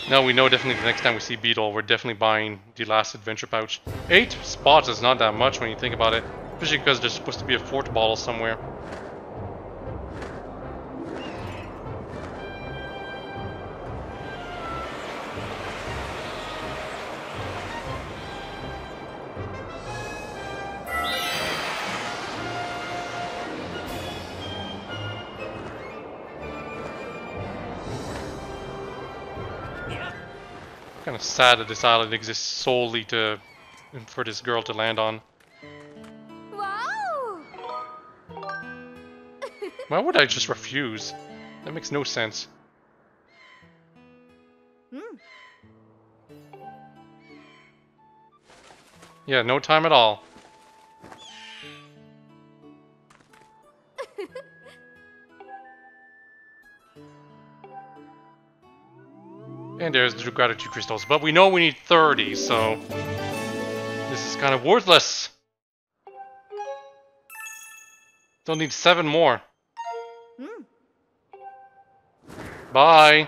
No, we know definitely the next time we see Beedle, we're definitely buying the last adventure pouch. Eight spots is not that much when you think about it, especially because there's supposed to be a fourth bottle somewhere. Kind of sad that this island exists solely to for this girl to land on. Wow! Why would I just <laughs> refuse? That makes no sense. Hmm. Yeah, no time at all. And there's the gratitude crystals. But we know we need 30, so... This is kind of worthless. Don't need seven more. Hmm. Bye.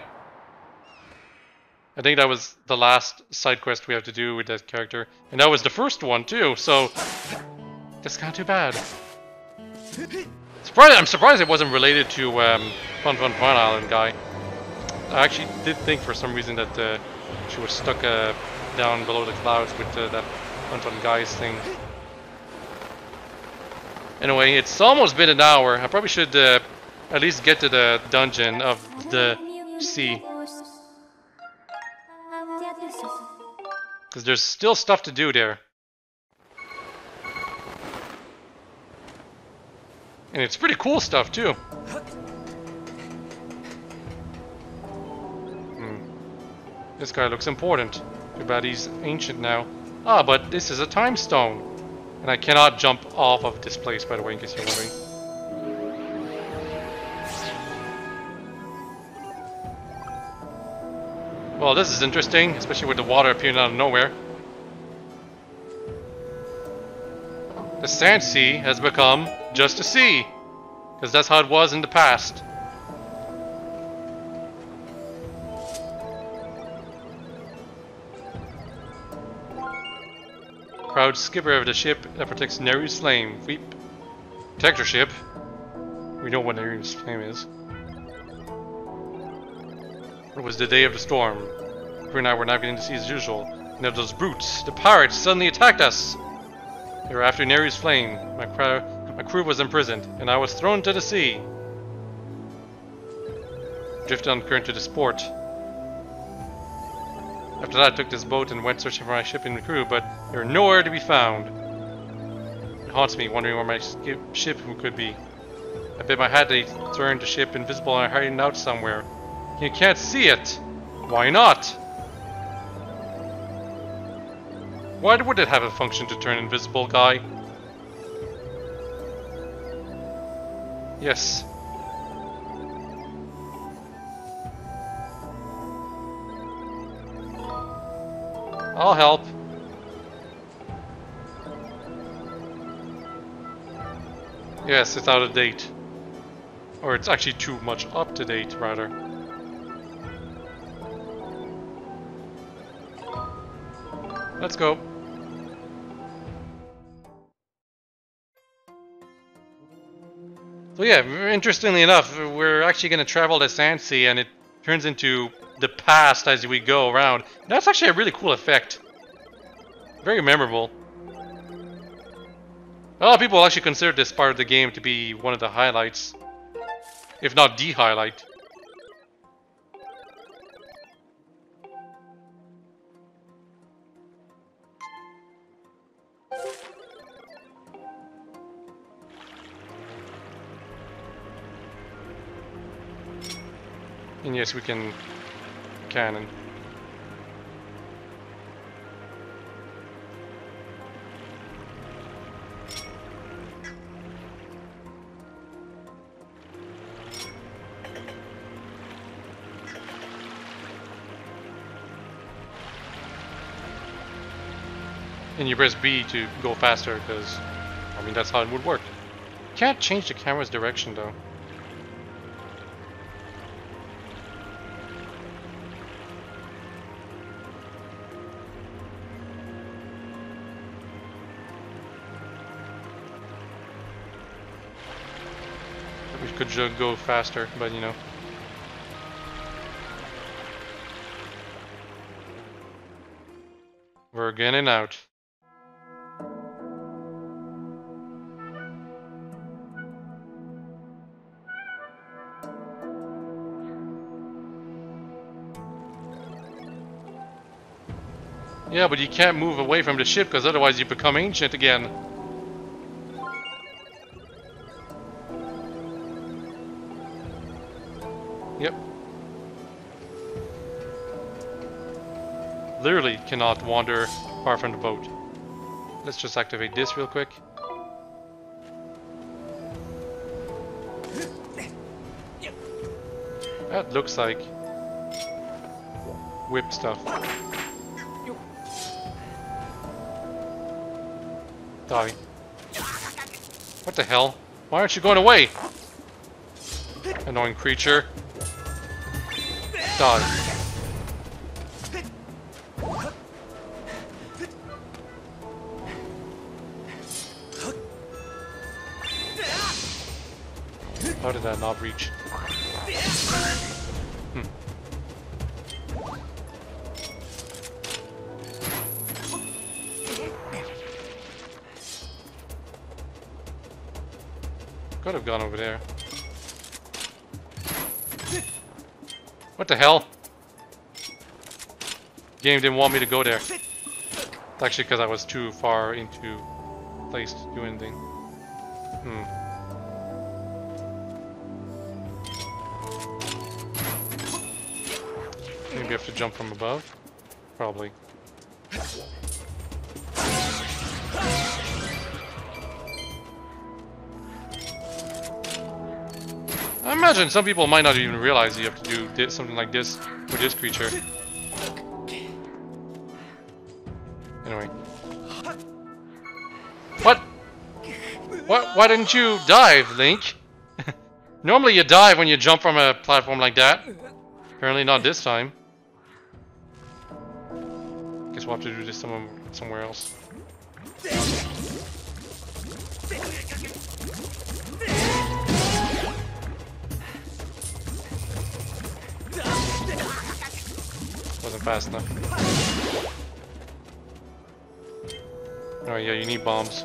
I think that was the last side quest we have to do with that character. And that was the first one too, so... That's kind of too bad. <laughs> Surprised, I'm surprised it wasn't related to um, Fun Fun Fun Island guy. I actually did think for some reason that uh, she was stuck uh, down below the clouds with uh, that Fun Guys thing. Anyway, it's almost been an hour. I probably should uh, at least get to the dungeon of the sea. Because there's still stuff to do there. And it's pretty cool stuff too. This guy looks important. Too bad he's ancient now. Ah, but this is a time stone. And I cannot jump off of this place, by the way, in case you're wondering. Well, this is interesting, especially with the water appearing out of nowhere. The Sand Sea has become just a sea. Because that's how it was in the past. Proud skipper of the ship that protects Nayru's flame. Weep. Protector ship. We know what Nayru's flame is. It was the day of the storm. Crew and I were navigating the sea as usual. And of those brutes, the pirates, suddenly attacked us. They were after Nayru's flame. My, crew, my crew was imprisoned, and I was thrown to the sea. Drifted on current to the port. After that, I took this boat and went searching for my ship and crew, but they were nowhere to be found. It haunts me, wondering where my ship could be. I bet my head they turned the ship invisible and hiding out somewhere. You can't see it! Why not? Why would it have a function to turn invisible, guy? Yes. I'll help. Yes, it's out of date. Or it's actually too much up to date, rather. Let's go. So yeah, interestingly enough, we're actually going to travel to Sandsea and it turns into the past as we go around. That's actually a really cool effect. Very memorable. A lot of people actually consider this part of the game to be one of the highlights. If not the highlight. And yes, we can cannon. And you press B to go faster, because, I mean, that's how it would work. Can't change the camera's direction, though. Could ju- go faster, but you know. We're getting out. Yeah, but you can't move away from the ship because otherwise you become ancient again. Cannot wander far from the boat. Let's just activate this real quick. That looks like whip stuff. Die. What the hell? Why aren't you going away? Annoying creature. Die. Did that not reach? Hmm. Could have gone over there. What the hell? Game didn't want me to go there. It's actually because I was too far into place to do anything. have to jump from above? Probably. I imagine some people might not even realize you have to do something like this for this creature. Anyway. What? What? Why didn't you dive, Link? <laughs> Normally you dive when you jump from a platform like that. Apparently not this time. Guess we'll have to do this some, somewhere else. Wasn't fast enough. Oh yeah, you need bombs.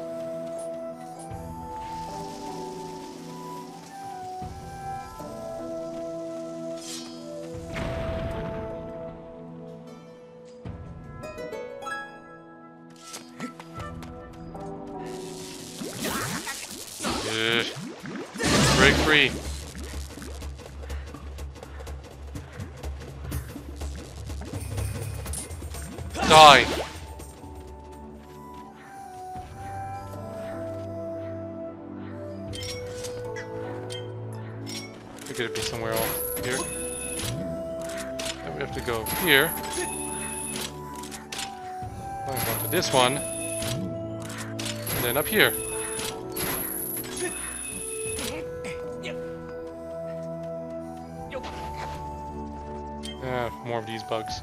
Free. Die. Figured it'd be somewhere else. Here. Then we have to go here. Climb onto this one. And then up here. These bugs.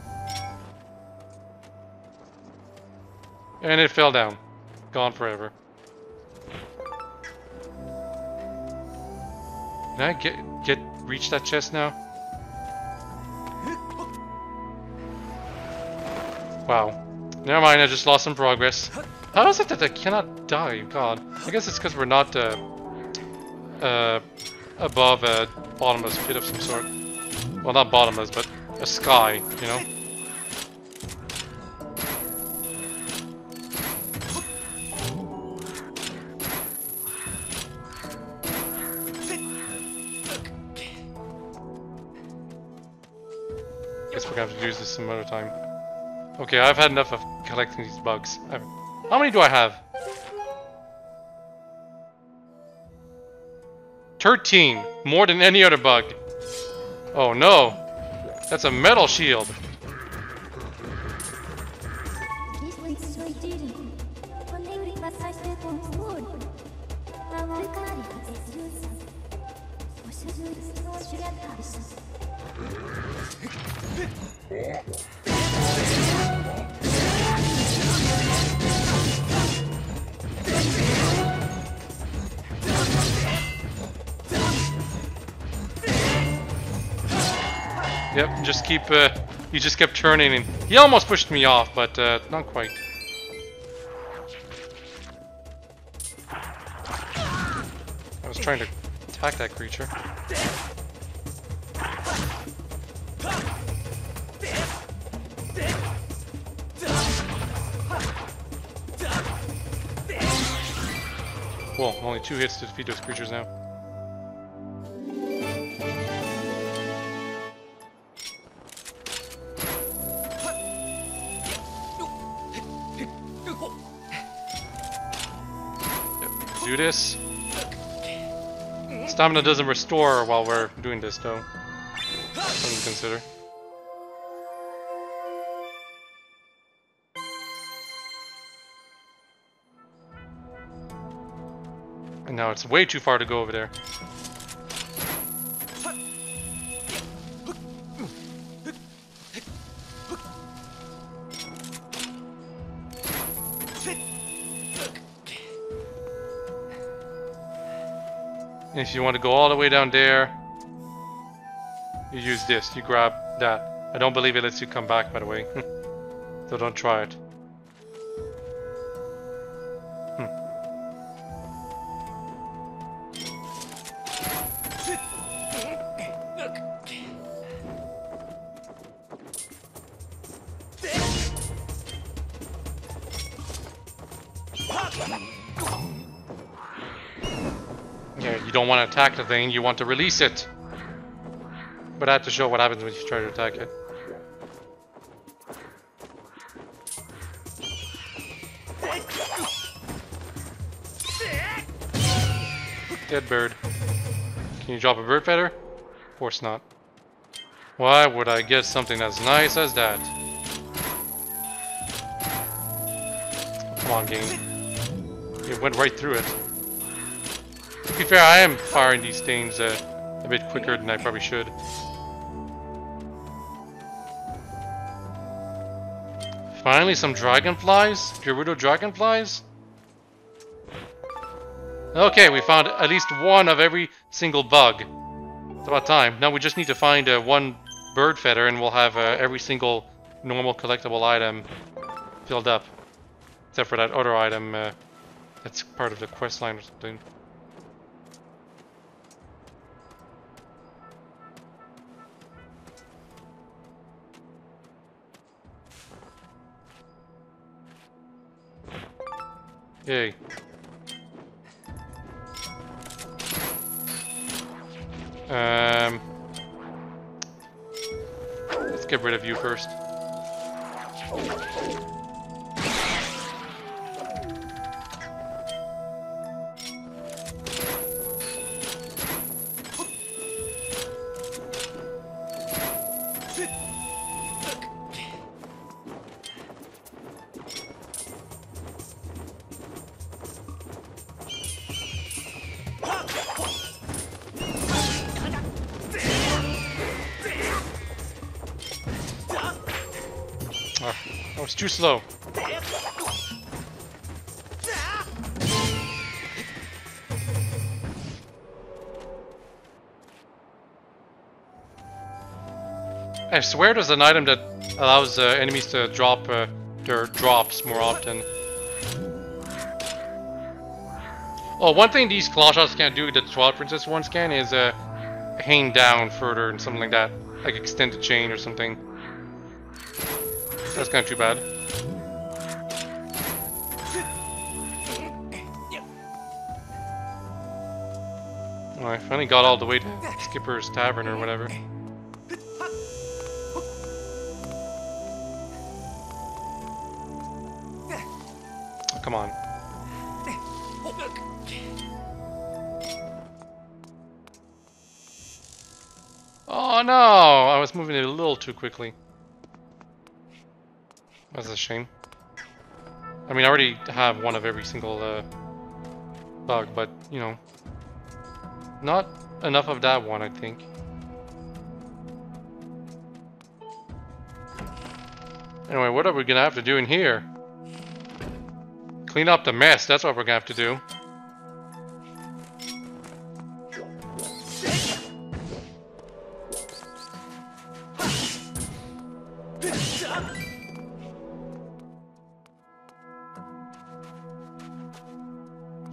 And it fell down. Gone forever. Can I get get reach that chest now? Wow. Never mind, I just lost some progress. How is it that I cannot die? God. I guess it's because we're not uh, uh, above a bottomless pit of some sort. Well, not bottomless, but a sky, you know? Guess we're gonna have to do this some other time. Okay, I've had enough of collecting these bugs. I've... How many do I have? 13! More than any other bug. Oh no! That's a metal shield! Just kept turning and he almost pushed me off, but, uh, not quite. I was trying to attack that creature. Cool, only two hits to defeat those creatures now. This. Stamina doesn't restore while we're doing this though. Something to consider. And now it's way too far to go over there. And if you want to go all the way down there, you use this. You grab that. I don't believe it lets you come back, by the way. <laughs> so don't try it. Attack the thing, you want to release it. But I have to show what happens when you try to attack it. Dead bird. Can you drop a bird feather? Of course not. Why would I get something as nice as that? Come on, game. It went right through it. To be fair, I am firing these things uh, a bit quicker than I probably should. Finally, some dragonflies? Gerudo dragonflies? Okay, we found at least one of every single bug. It's about time. Now we just need to find uh, one bird feather and we'll have uh, every single normal collectible item filled up. Except for that other item uh, that's part of the quest line or something. Yay. Um, let's get rid of you first. Slow. I swear there's an item that allows uh, enemies to drop uh, their drops more often. Oh, one thing these claw shots can't do that the Twilight Princess ones can is uh, hang down further and something like that. Like extend the chain or something. That's kind of too bad. Oh, I finally got all the way to Skipper's Tavern or whatever. Oh, come on. Oh no! I was moving it a little too quickly. That's a shame. I mean, I already have one of every single uh, bug, but, you know, not enough of that one, I think. Anyway, what are we gonna have to do in here? Clean up the mess, that's what we're gonna have to do.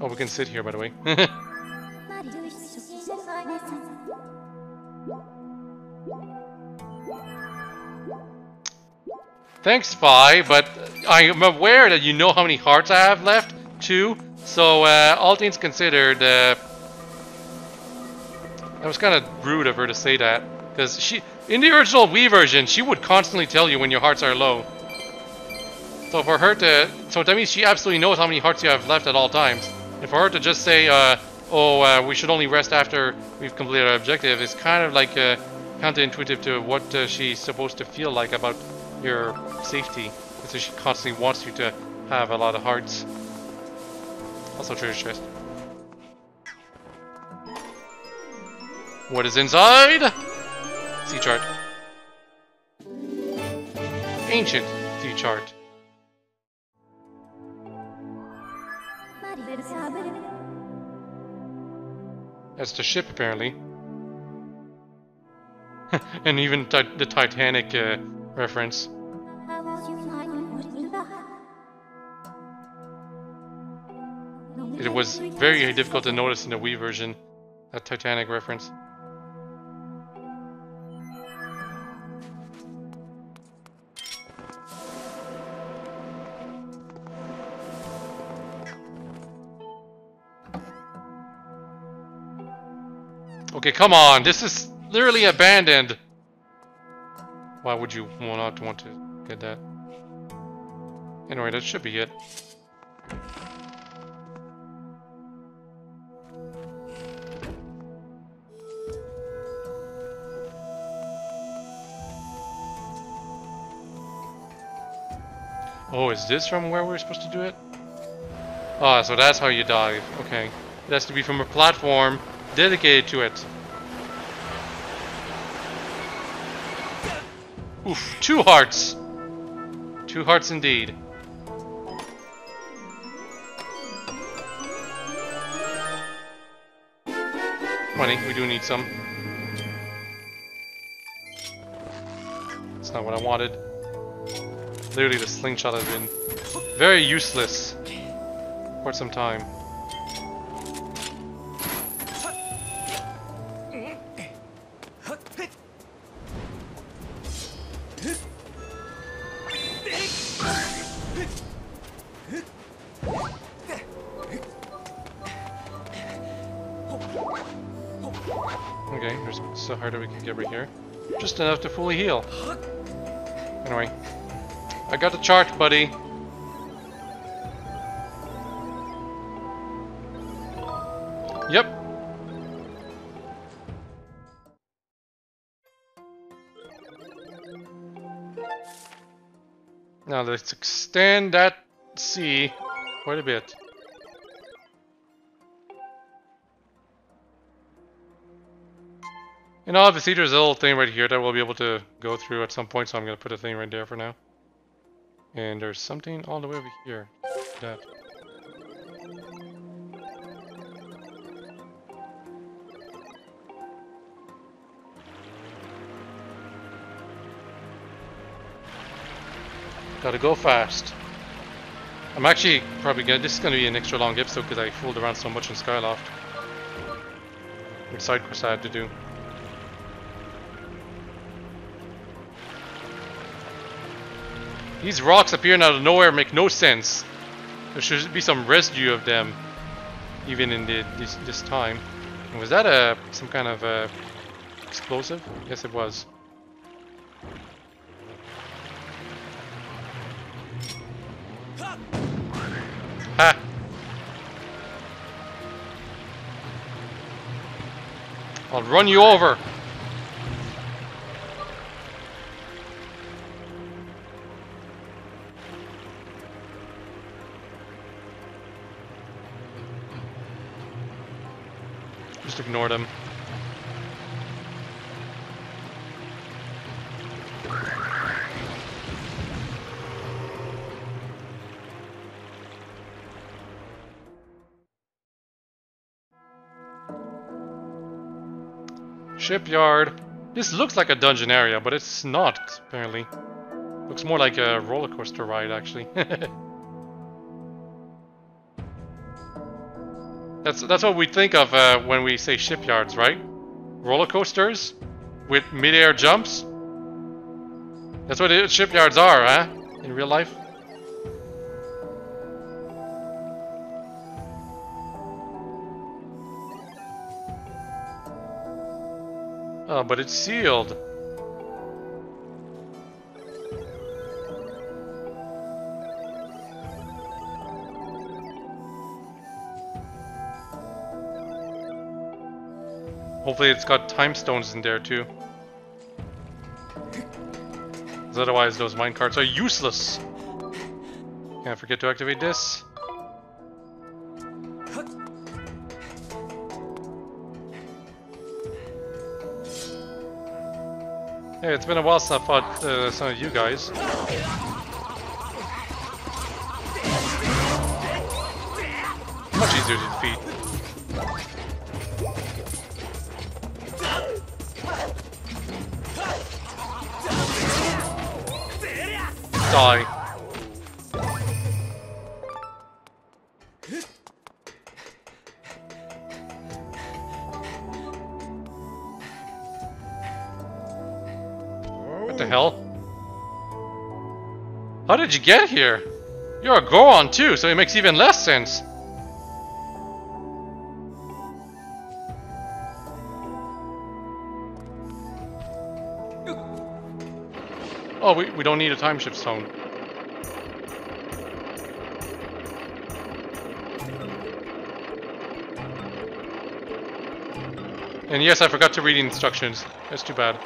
Oh, we can sit here, by the way. <laughs> Thanks, Fi, but I am aware that you know how many hearts I have left, too. So, uh, all things considered, uh, that was kind of rude of her to say that. Because she, in the original Wii version, she would constantly tell you when your hearts are low. So for her to, so that means she absolutely knows how many hearts you have left at all times. And for her to just say, uh, oh, uh, we should only rest after we've completed our objective is kind of like uh, counterintuitive to what uh, she's supposed to feel like about your safety. So she constantly wants you to have a lot of hearts. Also treasure chest. What is inside? Sea chart. Ancient sea chart. That's the ship, apparently. <laughs> and even the Titanic uh, reference. It was very difficult to notice in the Wii version, that Titanic reference. Okay, come on. This is literally abandoned. Why would you not want to did that. Anyway, that should be it. Oh, is this from where we're supposed to do it? Ah, oh, so that's how you dive. Okay. It has to be from a platform dedicated to it. Oof, two hearts! Two hearts indeed. Money, we do need some. That's not what I wanted. Literally, the slingshot has been very useless for some time. So harder we can get right here. Just enough to fully heal. Anyway, I got the chart, buddy. Yep. Now let's extend that sea quite a bit. And obviously there's a little thing right here that we'll be able to go through at some point, so I'm going to put a thing right there for now. And there's something all the way over here. That. Gotta go fast. I'm actually probably gonna. This is gonna be an extra long episode because I fooled around so much in Skyloft. Which side quest I had to do. These rocks appearing out of nowhere make no sense. There should be some residue of them, even in the, this, this time. And was that a some kind of a explosive? Yes, it was. Ha! I'll run you over. Ignored him. Shipyard. This looks like a dungeon area, but it's not, apparently. Looks more like a roller coaster ride, actually. <laughs> that's that's what we think of uh, when we say shipyards, right? Roller coasters with mid-air jumps. That's what it, shipyards are, huh? In real life. Oh, but it's sealed. Hopefully it's got time stones in there too. 'Cause otherwise those minecarts are useless. Can't forget to activate this. Hey, it's been a while since I fought uh, some of you guys. Much easier to defeat. Die. What the hell? How did you get here? You're a Goron too, so it makes even less sense. Oh, we, we don't need a time shift stone. And yes, I forgot to read the instructions. That's too bad.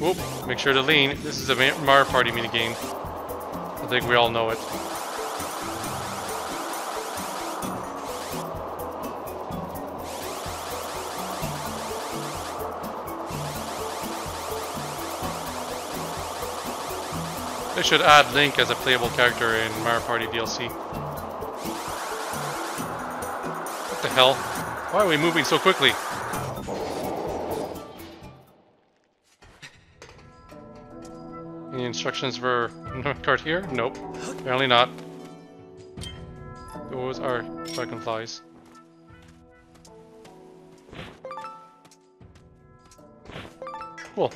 Whoop, make sure to lean. This is a Mario Party minigame. I think we all know it. Should add Link as a playable character in Mario Party DLC. What the hell? Why are we moving so quickly? Any instructions for card here? Nope. Apparently not. Those are dragonflies. Cool.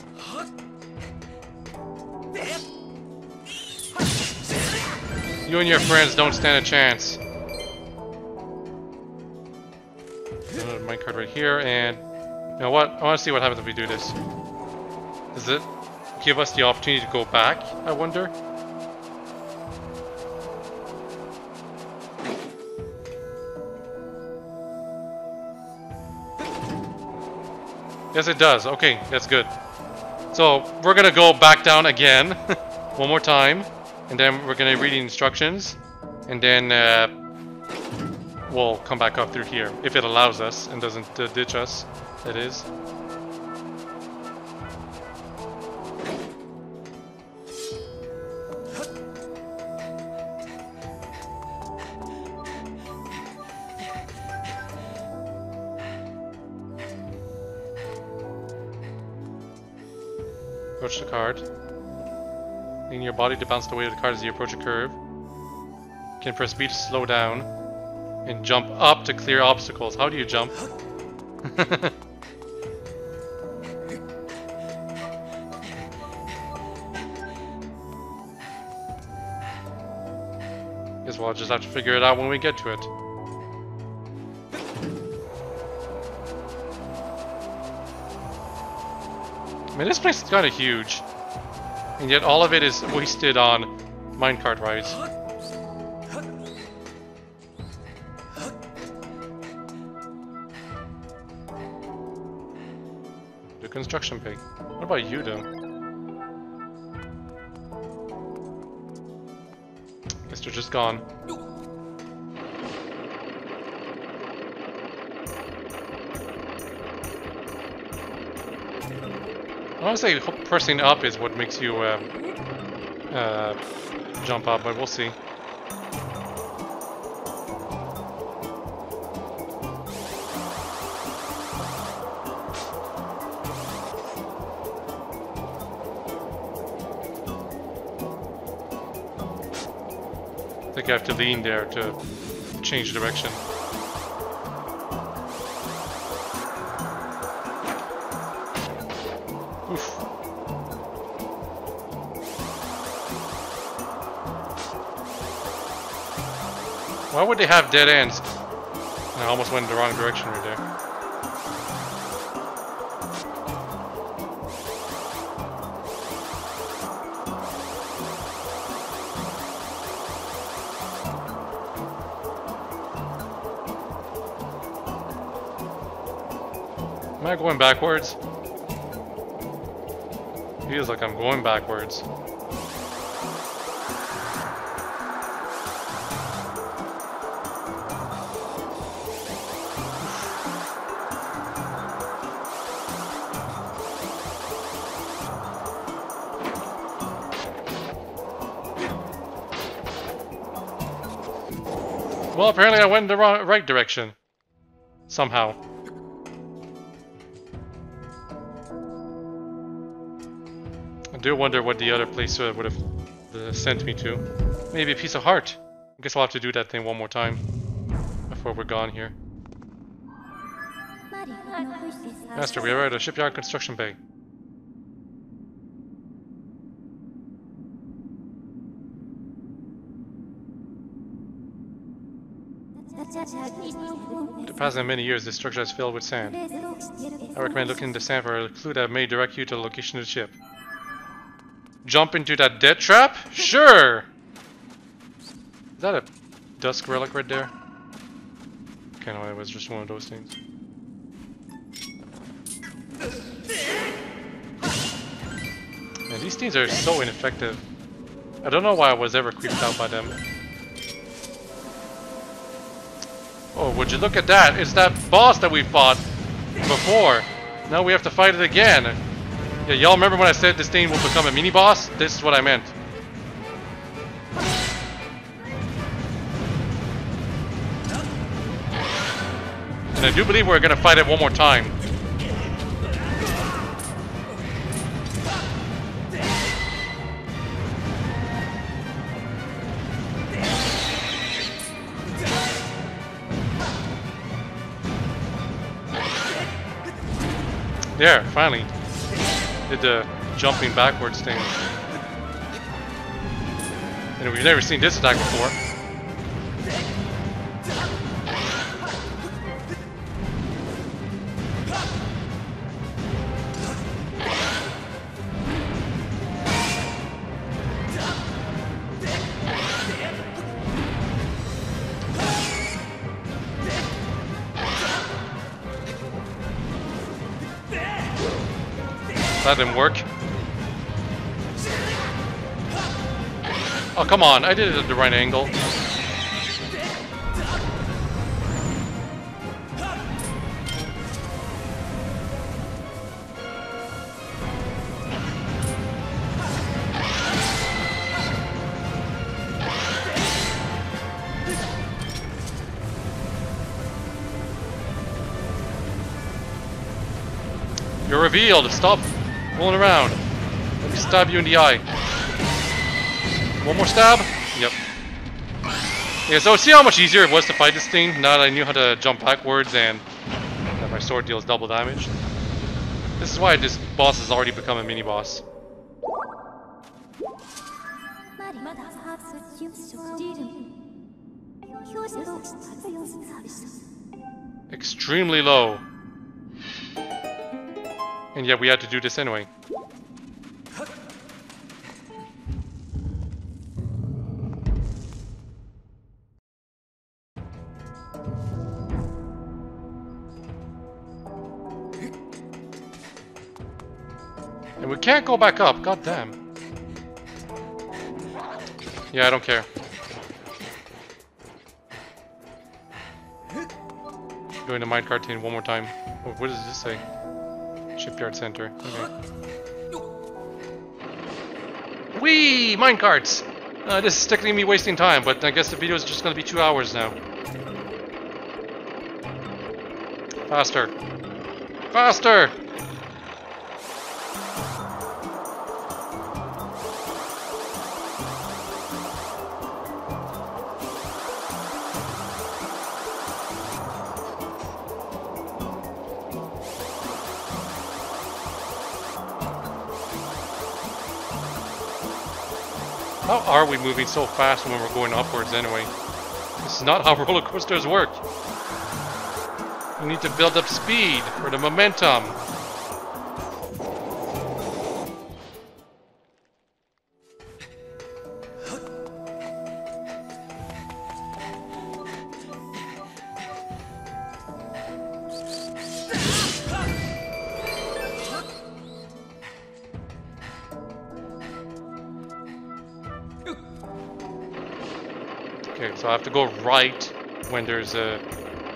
You and your friends don't stand a chance. Minecart right here, and you know what? I want to see what happens if we do this. Does it give us the opportunity to go back? I wonder. Yes, it does. Okay, that's good. So we're gonna go back down again, <laughs> one more time, and then we're gonna read the instructions, and then uh, we'll come back up through here if it allows us and doesn't uh, ditch us. That is. Approach the card. Lean your body to bounce the weight of the card as you approach a curve. You can press B to slow down. And jump up to clear obstacles. How do you jump? <laughs> Guess we'll just have to figure it out when we get to it. I mean, this place is kind of huge. And yet all of it is wasted on minecart rides. The construction pig. What about you, though? They're just gone. I to say pressing up is what makes you uh, uh, jump up, but we'll see. I think I have to lean there to change direction. Why would they have dead ends? I almost went in the wrong direction right there. Am I going backwards? Feels like I'm going backwards. Well, apparently I went in the wrong, right direction. Somehow. I do wonder what the other place uh, would have uh, sent me to. Maybe a piece of heart. I guess I'll have to do that thing one more time before we're gone here. Master, we are at a shipyard construction bay. The past many years, this structure is filled with sand. I recommend looking into the sand for a clue that may direct you to the location of the ship. Jump into that death trap? Sure! Is that a dusk relic right there? Okay, no, it was just one of those things. Man, these things are so ineffective. I don't know why I was ever creeped out by them. Oh, would you look at that? It's that boss that we fought before. Now we have to fight it again. Yeah, y'all remember when I said this thing will become a mini-boss? This is what I meant. And I do believe we're gonna fight it one more time. There, finally. Did the jumping backwards thing. And we've never seen this attack before. That didn't work. Oh, come on. I did it at the right angle. You're revealed. Stop rolling around. Let me stab you in the eye. One more stab? Yep. Yeah, so see how much easier it was to fight this thing now that I knew how to jump backwards and that my sword deals double damage. This is why this boss has already become a mini-boss. Extremely low. And yet we had to do this anyway. And we can't go back up, god damn. Yeah, I don't care. Doing the minecart thing one more time. What does this say? Shipyard Center. Okay. Whee! Minecarts! Uh, this is technically me wasting time, but I guess the video is just gonna be two hours now. Faster! Faster! How are we moving so fast when we're going upwards anyway? This is not how <laughs> roller coasters work. You need to build up speed for the momentum. To go right when there's a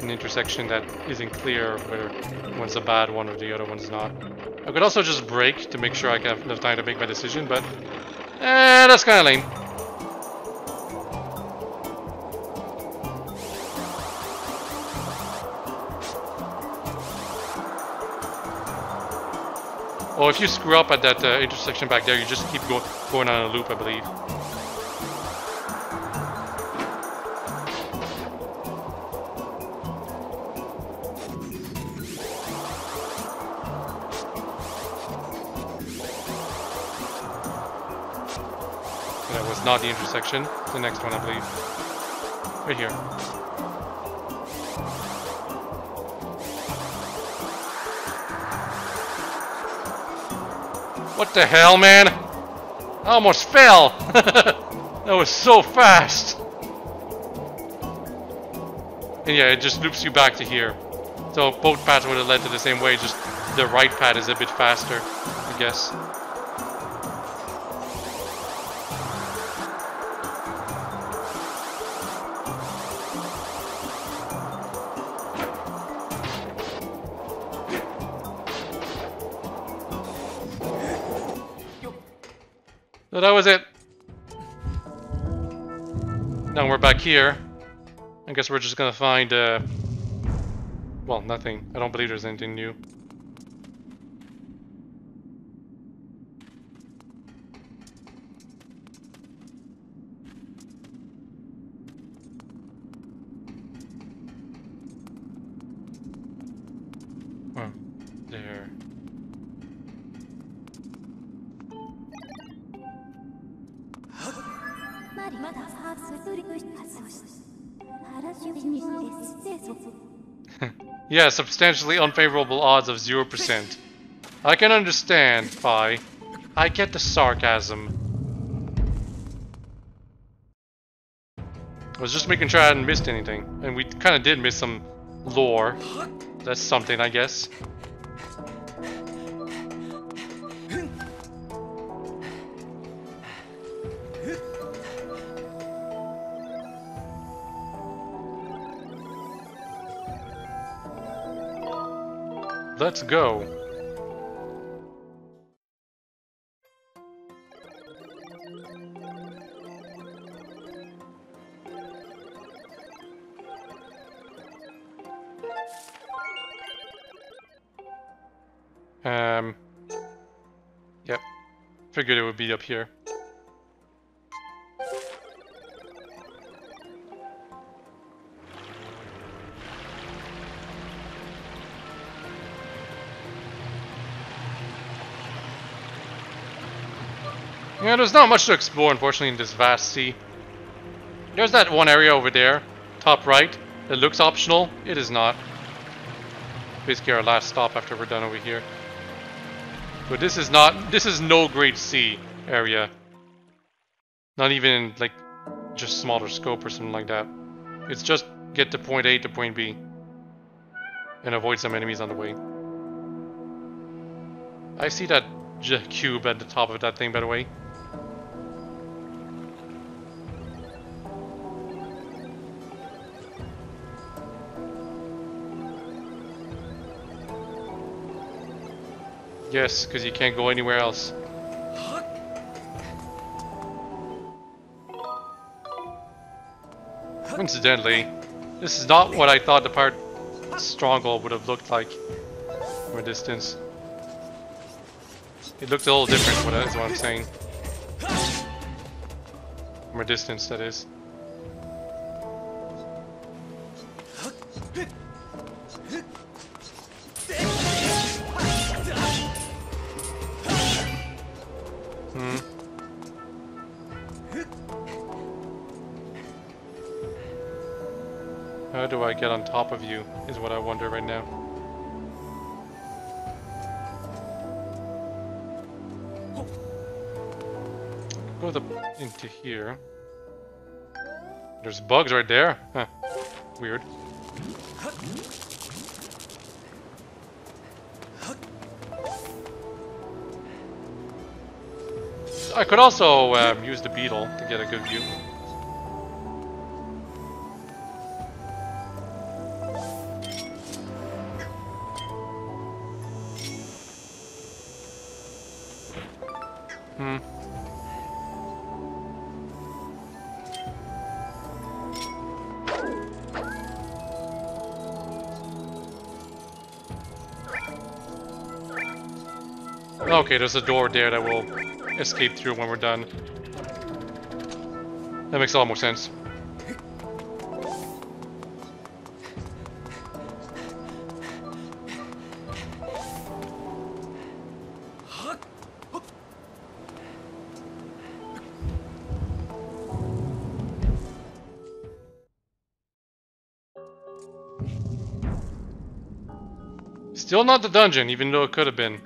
an intersection that isn't clear where one's a bad one or the other one's not. I could also just brake to make sure I have enough time to make my decision, but eh, that's kind of lame. Oh, if you screw up at that uh, intersection back there, you just keep go going on a loop, I believe. Not the intersection. The next one, I believe. Right here. What the hell, man? I almost fell! <laughs> that was so fast! And yeah, it just loops you back to here. So both paths would have led to the same way, just the right path is a bit faster, I guess. So that was it. Now we're back here. I guess we're just gonna find, uh... Well, nothing. I don't believe there's anything new. Yeah, substantially unfavorable odds of 0%. I can understand, Fi. I get the sarcasm. I was just making sure I hadn't missed anything. And we kind of did miss some lore. That's something, I guess. Let's go. Um. Yep. Figured it would be up here. Yeah, there's not much to explore, unfortunately, in this vast sea. There's that one area over there, top right, that looks optional. It is not. Basically our last stop after we're done over here. But this is not, this is no Great Sea area. Not even, like, just smaller scope or something like that. It's just get to point A to point B. And avoid some enemies on the way. I see that cube at the top of that thing, by the way. Yes, because you can't go anywhere else. Incidentally, this is not what I thought the part Stronghold would have looked like from a distance. It looked a little different, what is what I'm saying. From a distance, that is. Get on top of you, is what I wonder right now. Go the, into here. There's bugs right there. Huh. Weird. I could also um, use the beetle to get a good view. Okay, there's a door there that we'll escape through when we're done. That makes a lot more sense. Still not the dungeon, even though it could have been.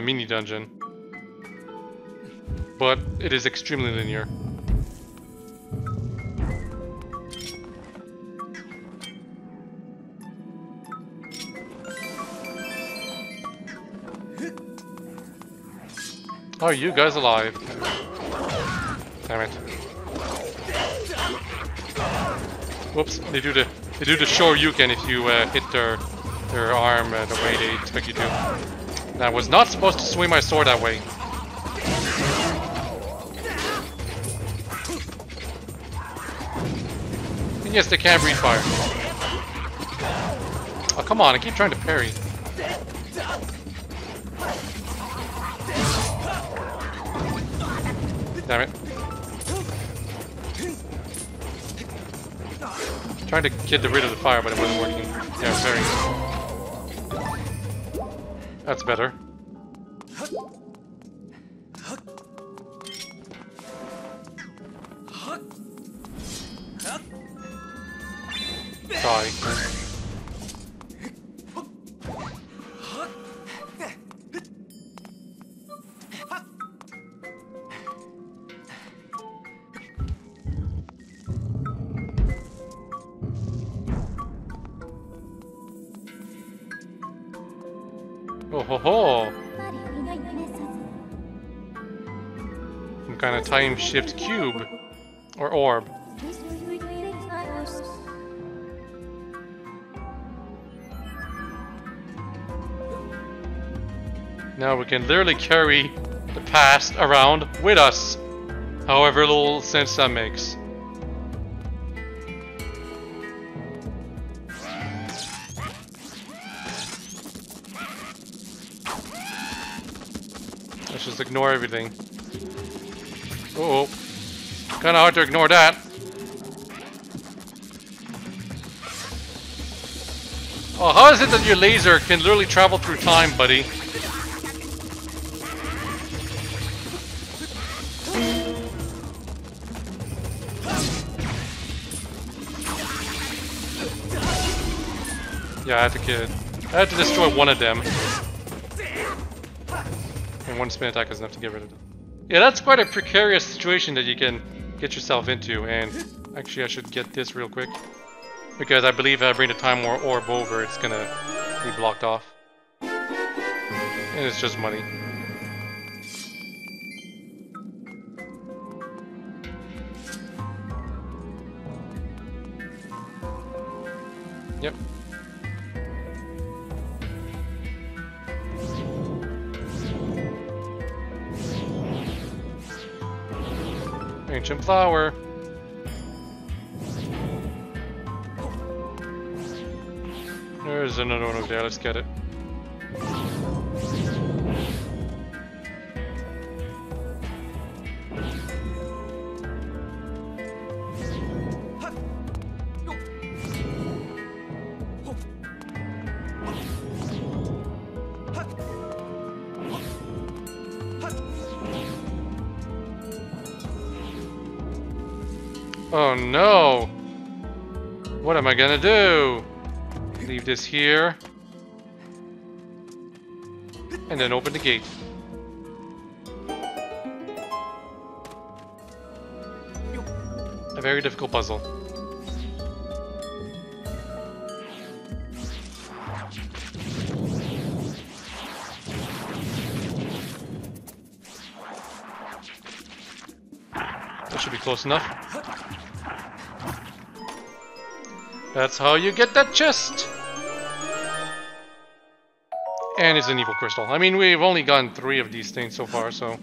A mini dungeon. But it is extremely linear. Are you guys alive? Damn it. Whoops, they do the they do the Shoryuken if you uh, hit their their arm uh, the way they expect you to. I was not supposed to swing my sword that way. And yes, they can breathe fire. Oh, come on, I keep trying to parry. Damn it. Trying to get rid of the fire, but it wasn't working. Yeah, very. That's better. Die. Time shift cube. Or orb. Now we can literally carry the past around with us. However little sense that makes. Let's just ignore everything. Oh. Kinda hard to ignore that. Oh, how is it that your laser can literally travel through time, buddy? Yeah, I had to get... I had to destroy one of them. And one spin attack is enough to get rid of them. Yeah, that's quite a precarious situation that you can get yourself into, and actually I should get this real quick. Because I believe if I bring the Time War Orb over, it's gonna be blocked off. And it's just money. Flower. There's another one over there, let's get it. This here. And then open the gate. A very difficult puzzle. That should be close enough. That's how you get that chest! And it's an evil crystal. I mean, we've only gotten three of these things so far, so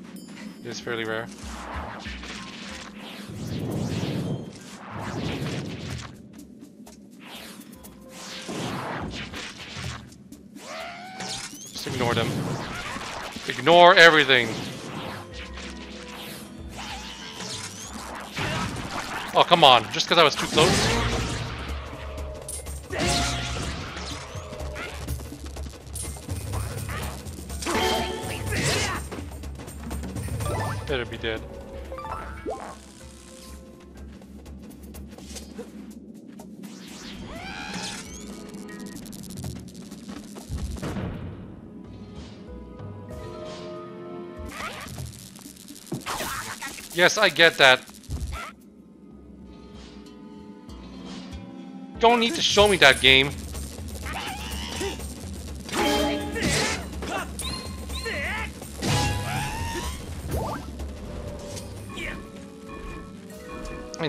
it is fairly rare. Just ignore them. Ignore everything. Oh, come on. Just because I was too close? Be dead. Yes, I get that. Don't need to show me that game.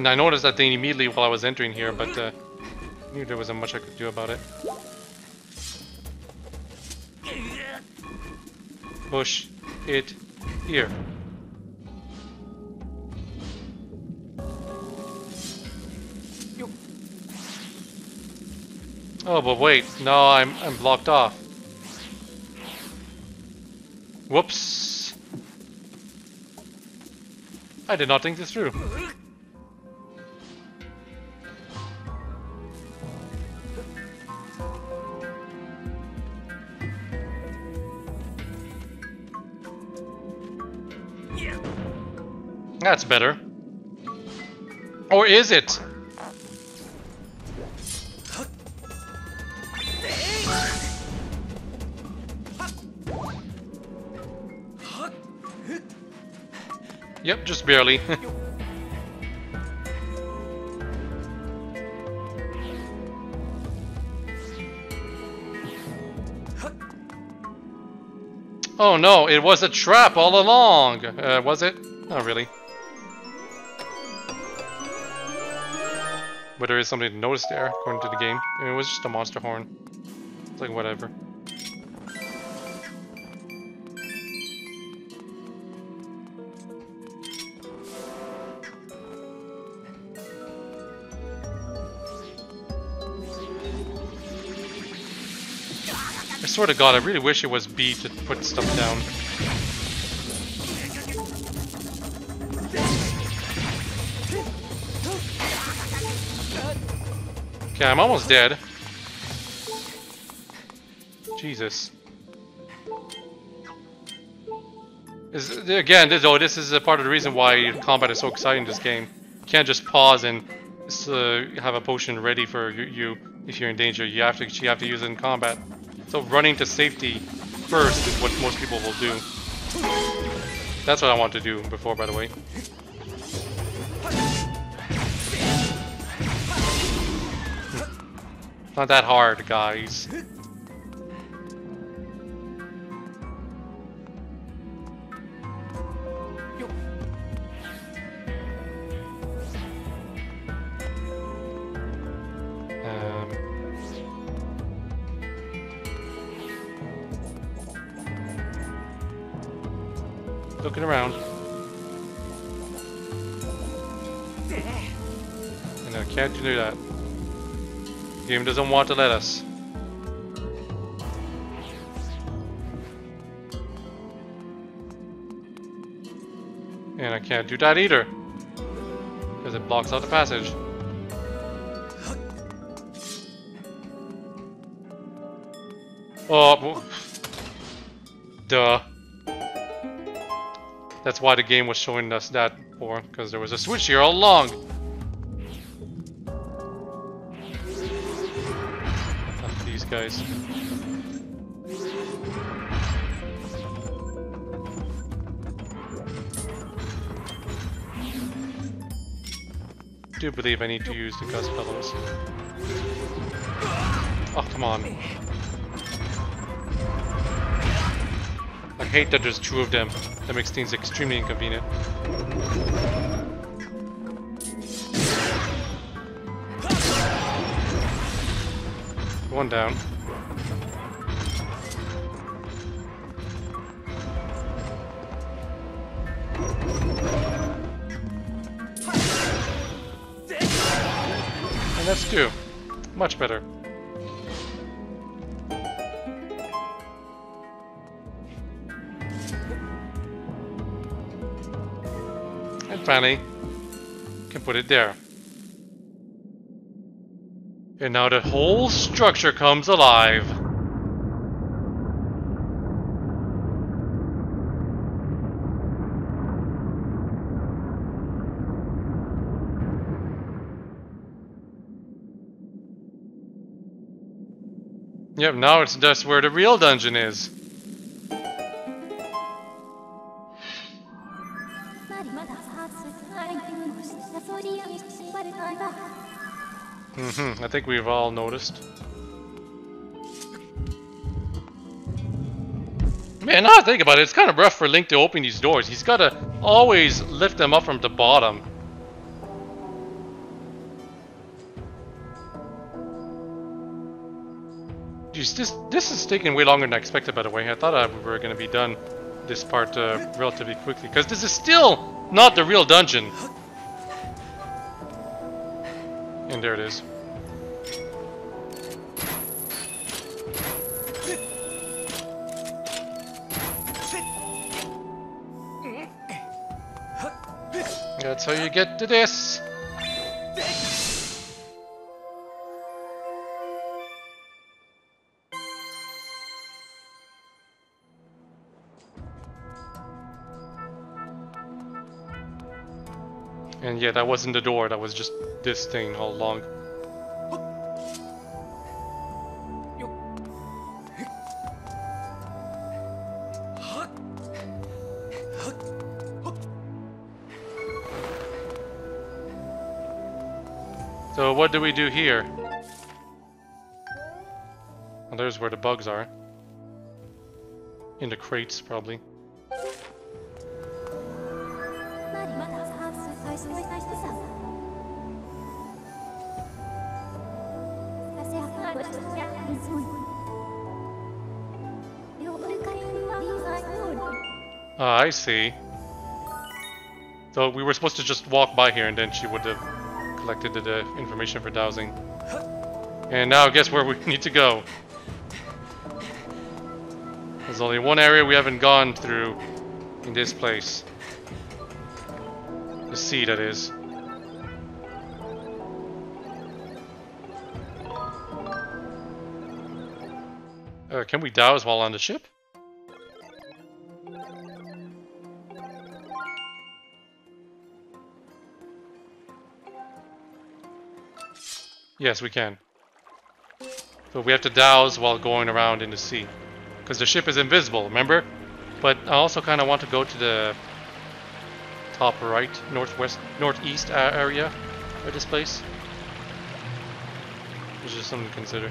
I noticed that thing immediately while I was entering here, but uh, I knew there wasn't much I could do about it. Push it here. Oh, but wait, no, I'm I'm blocked off. Whoops. I did not think this through. That's better. Or is it? Yep, just barely. <laughs> oh no, it was a trap all along! Uh, was it? Not really. But there is something to notice there, according to the game. I mean, it was just a monster horn. It's like, whatever. I swear to god, I really wish it was B to put stuff down. Okay, I'm almost dead. Jesus. Is, again, this, oh, this is a part of the reason why combat is so exciting in this game. You can't just pause and uh, have a potion ready for you, you if you're in danger. You have to you have to use it in combat. So running to safety first is what most people will do. That's what I want to do before, by the way. Not that hard, guys. Um, looking around. And I can't do that. Game doesn't want to let us. And I can't do that either. Because it blocks out the passage. Oh, duh. That's why the game was showing us that for, because there was a switch here all along. Guys. do believe I need to use the Gust Bellows. Oh, come on. I hate that there's two of them. That makes things extremely inconvenient. One down. And that's two. Much better. And finally, can put it there. And now the whole structure comes alive. Yep, now it's just where the real dungeon is. I think we've all noticed. Man, now I think about it, it's kind of rough for Link to open these doors. He's got to always lift them up from the bottom. Jeez, this, this is taking way longer than I expected, by the way. I thought I, we were going to be done this part uh, relatively quickly, because this is still not the real dungeon. And there it is. That's how you get to this. And yeah, that wasn't the door, that was just this thing all along. So what do we do here? Well, there's where the bugs are. In the crates, probably. Uh, I see. So we were supposed to just walk by here and then she would have collected the, information for dowsing. And now guess where we <laughs> need to go. There's only one area we haven't gone through in this place. The sea, that is. Uh, can we dowse while on the ship? Yes, we can. But we have to dowse while going around in the sea. Because the ship is invisible, remember? But I also kind of want to go to the top right, northwest, northeast area of this place. Which is something to consider.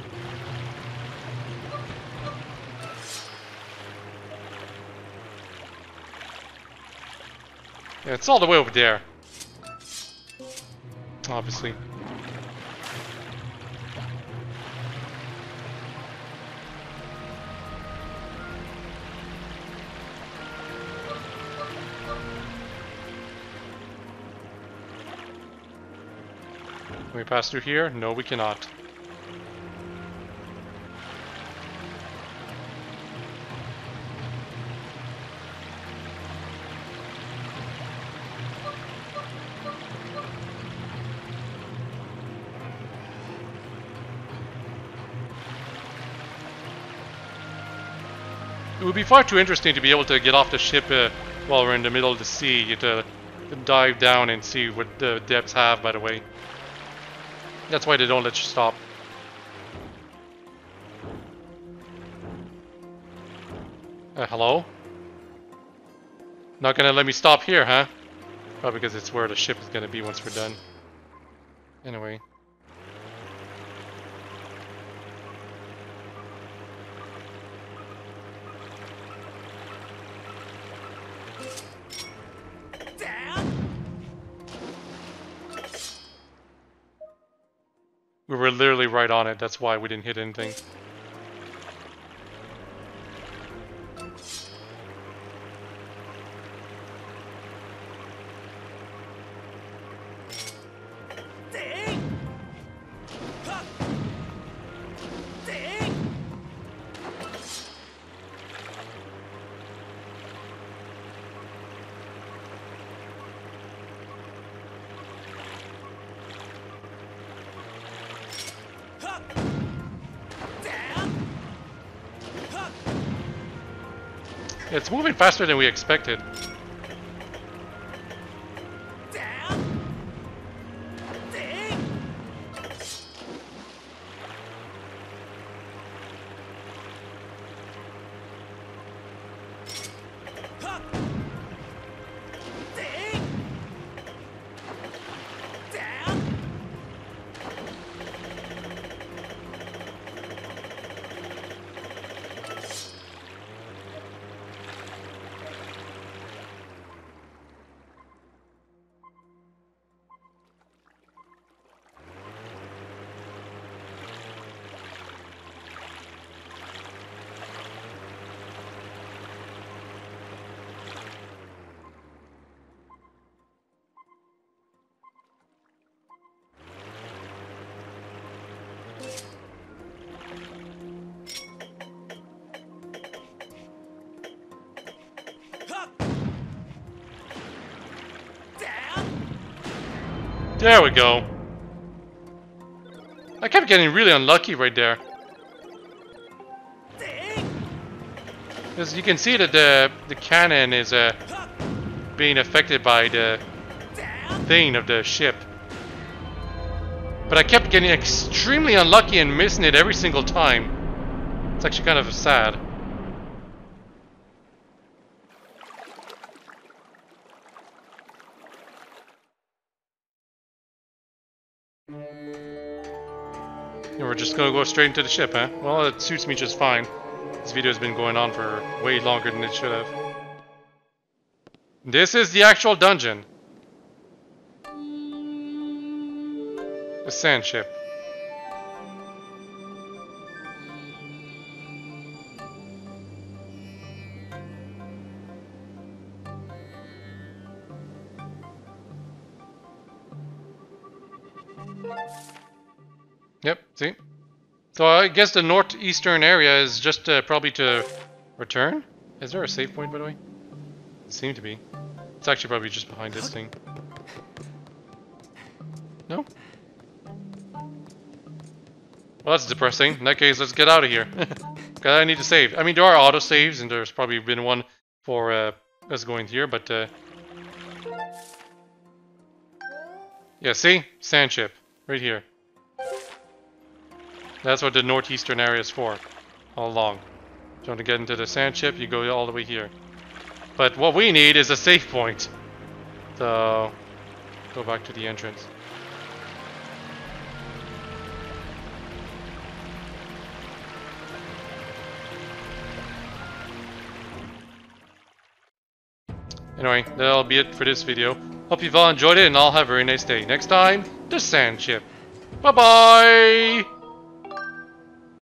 Yeah, it's all the way over there. Obviously. Can we pass through here? No, we cannot. It would be far too interesting to be able to get off the ship uh, while we're in the middle of the sea, to, to dive down and see what the depths have, by the way. That's why they don't let you stop. Uh, hello? Not gonna let me stop here, huh? Probably because it's where the ship is gonna be once we're done. Anyway. Literally right on it, that's why we didn't hit anything. It's moving faster than we expected. There we go. I kept getting really unlucky right there. Because you can see that the the cannon is uh, being affected by the thing of the ship. But I kept getting extremely unlucky and missing it every single time. It's actually kind of sad. Gonna go straight into the ship, huh? Well, it suits me just fine. This video has been going on for way longer than it should have. This is the actual dungeon. The sand ship. So I guess the northeastern area is just uh, probably to return? Is there a save point, by the way? It seemed to be. It's actually probably just behind this thing. No? Well, that's depressing. In that case, let's get out of here. <laughs> I need to save. I mean, there are auto saves, and there's probably been one for uh, us going here, but uh, yeah, see, sand ship right here. That's what the northeastern area is for, all along. If you want to get into the sand ship, you go all the way here. But what we need is a safe point. So, go back to the entrance. Anyway, that'll be it for this video. Hope you've all enjoyed it and all have a very nice day. Next time, the sand ship. Bye bye!